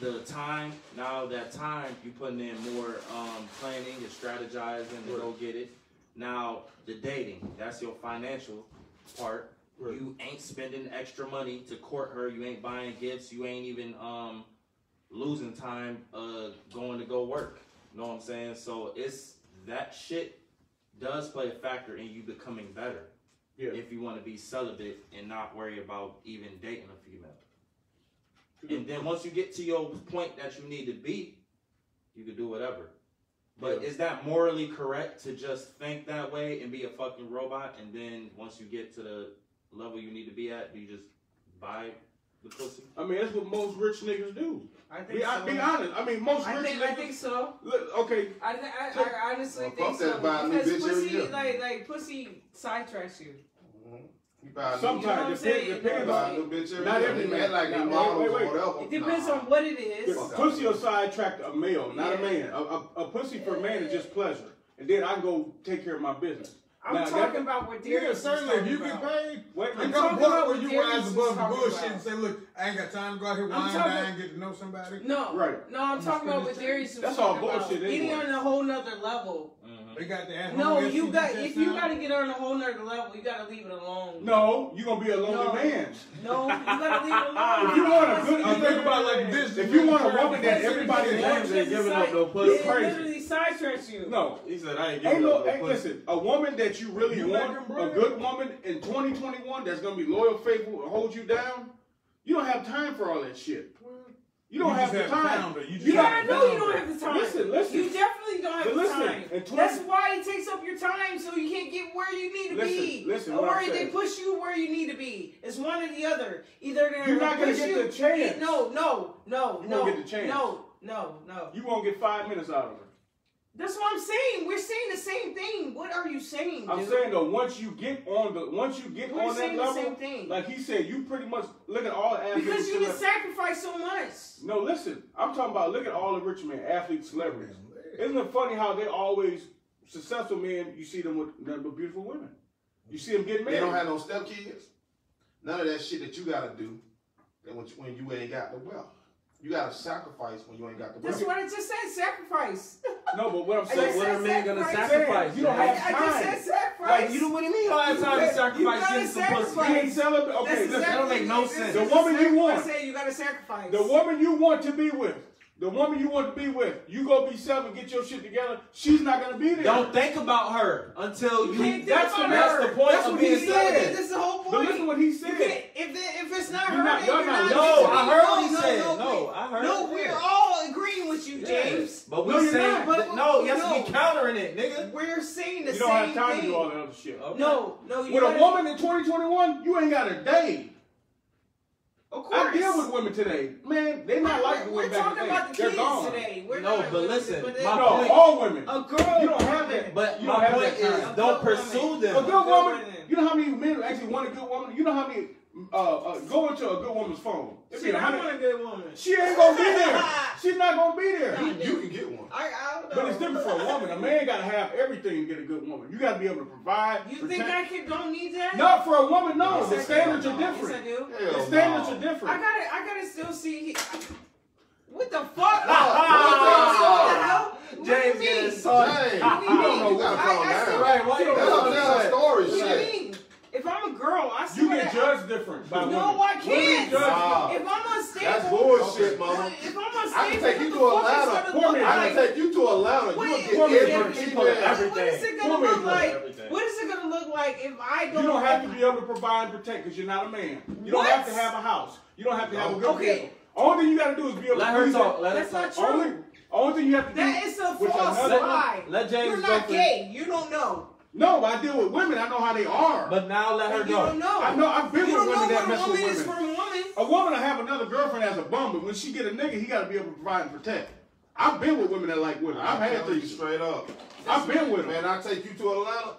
The time, now that time, you putting in more um, planning and strategizing to go get it. Now the dating, that's your financial part. Right. You ain't spending extra money to court her. You ain't buying gifts. You ain't even um, losing time uh, going to go work know what I'm saying? So it's that shit does play a factor in you becoming better. Yeah. If you want to be celibate and not worry about even dating a female. And then once you get to your point that you need to be, you can do whatever. But yeah. is that morally correct to just think that way and be a fucking robot? And then once you get to the level you need to be at, do you just buy the pussy? I mean, that's what most rich niggas do. I think be, so. be honest. I mean, most I think, niggas. I think so. Look, okay. I, th- I, I honestly well, think so because pussy, like, like pussy sidetracks you. Mm-hmm. You Sometimes depends. Depends on not every man like not models wait, wait, wait. It depends nah. on what it is. The pussy will sidetrack a male, not yeah. a man. A, a, a pussy for a man is just pleasure, and then I go take care of my business. I'm now, talking that, about what Darius Yeah, certainly. If you get paid, what, I'm talking about where you rise above the bullshit and say, look, I ain't got time to go out here whine, and I ain't get to know somebody. No. Right. No, I'm, I'm talking about what Darius was That's all bullshit. About. Getting on a whole nother level uh-huh. They got the No, you got if you got to get on a whole nother level, you got to leave it alone. No, you're gonna be a lonely no. man. No, you gotta leave it alone. if you want a good, I'm thinking about like this. If you want a woman that everybody loves and giving up no pussy, crazy. Literally sidetracks you. No, he said I ain't giving up no ain't, Listen, a woman that you really want, a good woman in 2021 that's gonna be loyal, faithful, hold you down. You don't have time for all that shit. You don't you have, have the time. You, you don't, I know you don't have the time. Listen, listen. You definitely don't have the time. 20, That's why it takes up your time so you can't get where you need to listen, be. Listen, or they push you where you need to be. It's one or the other. Either they're You're not gonna get you, the chance. No, no, no, you no. Won't get the chance. No, no, no. You won't get five minutes out of it. That's what I'm saying. We're saying the same thing. What are you saying? Dude? I'm saying though, once you get on the, once you get We're on that level, like he said, you pretty much look at all the because you can sacrifice so much. No, listen, I'm talking about look at all the rich men, athletes, celebrities. Isn't it funny how they always successful men? You see them with nothing but beautiful women. You see them getting married. They don't have no stepkids. None of that shit that you gotta do. That when you ain't got the wealth. You gotta sacrifice when you ain't got the. That's what I just said, sacrifice. No, but what I'm saying, what a man gonna sacrifice? You don't have time. I just said sacrifice. Like you know what I mean? You don't have time to sacrifice getting some pussy. You ain't celebrate. Okay, listen, that don't make no sense. The woman you want, I say you gotta sacrifice. The woman you want to be with the woman you want to be with, you go be self and get your shit together. She's not gonna be there. Don't think about her until you. you that's, the, that's the point. That's what he said. That's the whole point. But listen what he said. If, if it's not you're her, not, you're not. No, I heard what he said. No, I heard. No, we're all agreeing with you, James. But we're no, saying but, no. Yes, no. we countering it, nigga. We're saying the same thing. You don't have time thing. to do all that other shit. Okay. No, no. You with a woman in 2021, you ain't got a day. Of course. I deal with women today. Man, they not like women back in the day. They're gone. Today. We're no, but listen, my no, point, all women. A girl, you don't have that. But you don't my point is, don't pursue them. A good woman. You know how many men actually want a good woman? You know how many uh, uh, going to a good woman's phone. It'd she not a good woman. She ain't gonna be there. She's not gonna be there. You, you can get one. I, I don't know. But it's different for a woman. A man gotta have everything to get a good woman. You gotta be able to provide. You protect. think I don't need that? Not for a woman. No, yes, the standards are different. Yes, I do. Hell the standards no. are different. I gotta, I gotta still see. He, I, what the fuck? what the hell? James you sorry. I don't know what I'm talking about. Right? Why you don't story? Shit. If I'm a girl, I see You get judged different. By no, women. I can't. Nah, if I'm on stage, That's bullshit, mama. If I'm on stage, I can take you to Atlanta. Poor me. I can take you to Atlanta. What, you will get every people and everything. What is it going to look like? What is it going to look like if I don't You don't have, have to be able to provide and protect because you're not a man. You what? don't have to have a house. You don't have to have a good okay. vehicle. Only thing you got to do is be able to let her talk. Let That's her talk. not true. Only, thing you have to do. That is a false lie. Let James You're not gay. You don't know. No, I deal with women. I know how they are. But now let her you go. Don't know. I know. I've been you with women that mess with women. Is for a woman. A woman will have another girlfriend as a bum, but when she get a nigga, he got to be able to provide and protect. I've been with women that like women. I've I'm had things straight up. I've been with them. Man, I take you to Atlanta.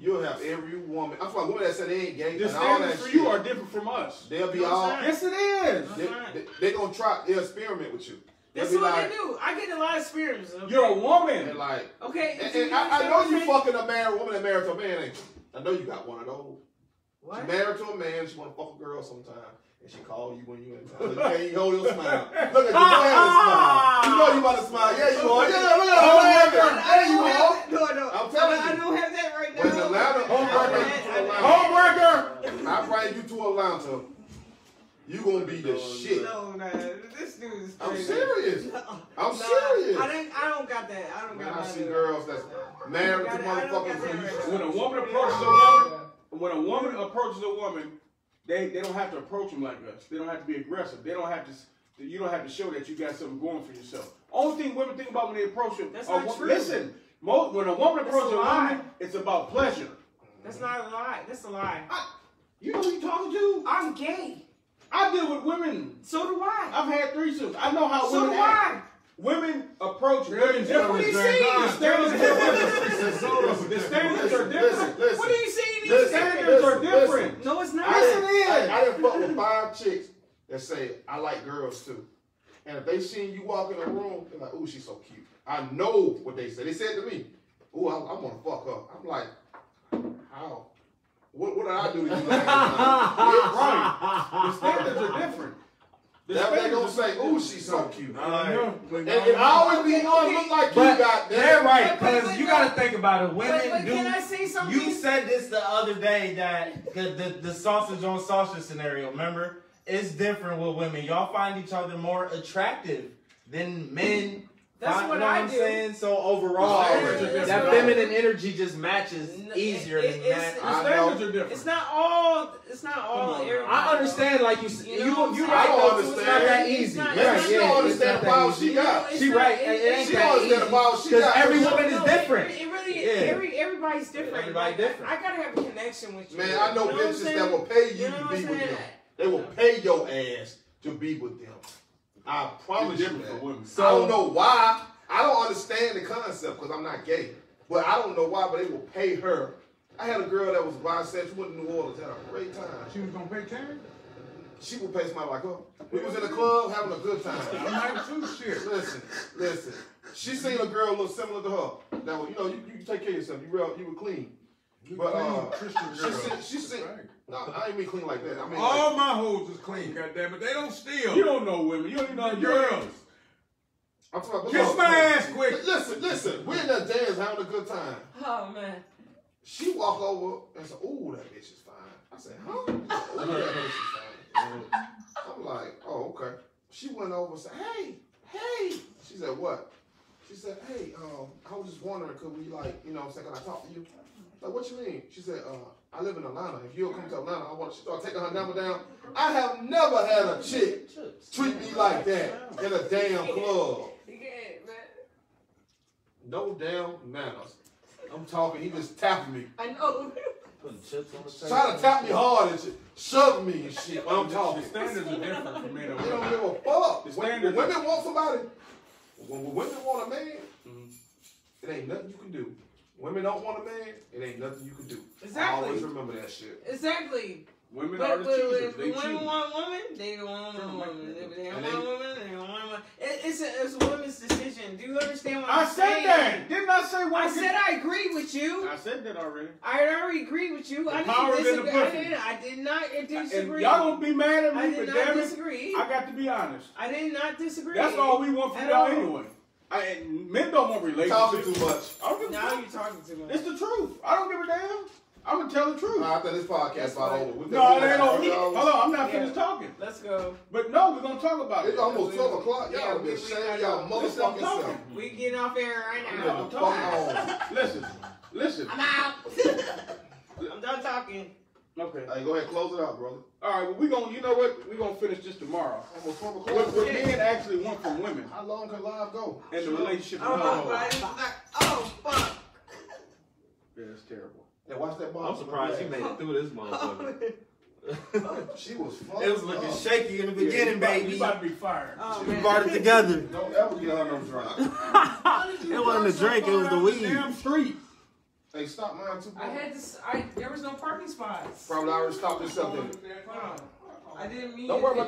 You'll have every woman. I'm talking women that said they ain't gay. The standards for shit. you are different from us. They'll be you know all. Yes, it is. They, they, they gonna try. They'll experiment with you. This is what like, they do. I get a lot of experience. Okay? You're a woman. And like, okay. And, and I, I, know you fucking a married woman and married to a man. Ain't you? I know you got one of those. What? She married to a man. She want to fuck a girl sometime. And she call you when you in town. Look, you hold your smile. Look at you. Go ahead and smile. You know you about to smile. Yeah, you are. Yeah, look at oh, her. Hey, you are. No, no. I'm telling you. I don't have that right now. When Atlanta, homewrecker. Homewrecker. I bring you to Atlanta. You gonna be the no, shit. No, this dude is crazy. I'm serious. No. I'm no, serious. I, didn't, I don't got that. I don't man, got I see girls that's married to motherfuckers. When a woman approaches a woman, when a woman approaches a woman, they they don't have to approach them like us. They don't have to be aggressive. They don't have to. You don't have to show that you got something going for yourself. Only thing women think about when they approach you. That's not true. Listen, when a woman approaches a, a woman, it's about pleasure. That's not a lie. That's a lie. I, you know who you talking to? I'm gay. I deal with women. So do I. I've had threesomes. I know how So women do act. I. Women approach women What do differently. you The see? standards are different. The standards are Listen, different. listen. What are you saying? The These standards are listen, different. No, it's not. I Yes, didn't, it is. I, I didn't fuck with five chicks that say I like girls too. And if they seen you walk in a room, they're like, "Ooh, she's so cute." I know what they said. They said to me, "Ooh, I, I want to fuck her." I'm like, "How? What, what did I do to you?" last night?" The standards are different. The That they standards gonna say, different. "Ooh, she's so cute." Yeah. And, and I always be on look like you But got they're right, But- but- because you gotta think about it. Women But, but do. can I say something? You said this the other day that the, the, the sausage on sausage scenario, remember? It's different with women. Y'all find each other more attractive than men. That's Find- what you know I I'm do. saying? So overall, The standards that feminine energy just matches N- easier it- than it's- that. The I standards know. are different. It's not all. It's not all. On. I understand, like you, You you, know you, I'm you saying? right I don't though. too. It's understand. not that It's easy. not- Maybe Right, she yeah, don't understand not the power she got. It's She not- right, it- and it ain't She not that don't understand the easy. power she 'Cause got. every woman is different. It, it really, Yeah. every everybody's different. Everybody different. I, I gotta have a connection with you. Man, I know You bitches that will pay you You to be with them. They will pay your ass to be with them. I It's promise you different that. for women. I don't know why. I don't understand the concept because I'm not gay. But I don't know why, but they will pay her. I had a girl that was bisexual, She went to New Orleans, had a great time. She was gonna pay Karen? She would pay somebody like her. We was in the club having a good time. I time. might too, shit. Listen, listen. She seen a girl look similar to her. That was, you know, you, you take care of yourself. You real, you were clean. But uh, Christian she girl. seen, she seen. Right. No, I ain't mean clean like that. I mean, All like, my hoes is clean, goddamn it. They don't steal. You don't know women. You don't even know girls. girls. I'm talking about. Kiss my ass quick. Listen, listen. We're in that dance having a good time. Oh man. She walk over and said, "Ooh, that bitch is fine." I said, "Huh?" Ooh, that bitch is fine. I'm like, "Oh, okay." She went over and said, "Hey, hey." She said, "What?" She said, "Hey, um, I was just wondering, could we like, you know, what I'm saying, can I talk to you?" Like, what you mean? She said, uh, I live in Atlanta. If you'll come to Atlanta, I want. She started taking her number down. I have never had a chick treat me like that in a damn club. Yeah, man. No damn manners. I'm talking. He just tapping me. I know. Putting chips on the table. Trying to tap me hard and shit. Shove me and shit. when I'm talking. The talking. standards are different for men and They don't women. give a fuck. The When, when standards- women want somebody, when, when women want a man, Mhm. it ain't nothing you can do. Women don't want a man, it ain't nothing you can do. Exactly. I always remember that shit. Exactly. Women But, are but, the choosers. but They women choose. want women, they don't want women. If they don't want women, they don't want women. It, it's, a, it's a woman's decision. Do you understand what I I'm said that. Didn't I say what? I said I agree with you. I said that already. I already agree with you. I The power didn't is in the disagree. I, pussy. did, I did not And disagree. y'all gonna be mad at I me, did but not damn it, disagree. I got to be honest. I did not disagree. That's all we want from At y'all all. anyway. I, men don't want relationships. Talking too much. I don't give Now you're talking too much. It's the truth. I don't give a damn. I'm gonna tell the truth. Nah, I think this podcast That's about over. We- no, it we- ain't over. Hold on, I'm not Yeah. finished talking. Let's go. But no, we're gonna talk about it. It's almost 12 o'clock. Y'all Yeah, gotta be we- we ashamed y'all go. Listen, I'm motherfucking talking. self. We getting off air right Yeah, now. I'm Fuck talking. on. Listen, listen. I'm out. I'm done talking. Okay. Hey, go ahead, close it out, brother. All right. Well, we gonna. You know what? We gonna finish this tomorrow. Almost 12 What, o'clock. what men actually want from women How long can live go? and the relationship. Oh, with my household. God. It's not- oh fuck. Yeah, it's terrible. Yeah, watch that ball. I'm surprised you made it through this oh, motherfucker. She was fucked It was looking up. shaky in the Yeah, you beginning, about- You baby. about to be fired. Oh, We man. brought it together. Don't ever get her no drink. It wasn't the drink, it was the weed. Damn street. Hey, stop mine too. I had to. I there was no parking spots. Probably I already stopped this up there. I didn't mean. Don't worry about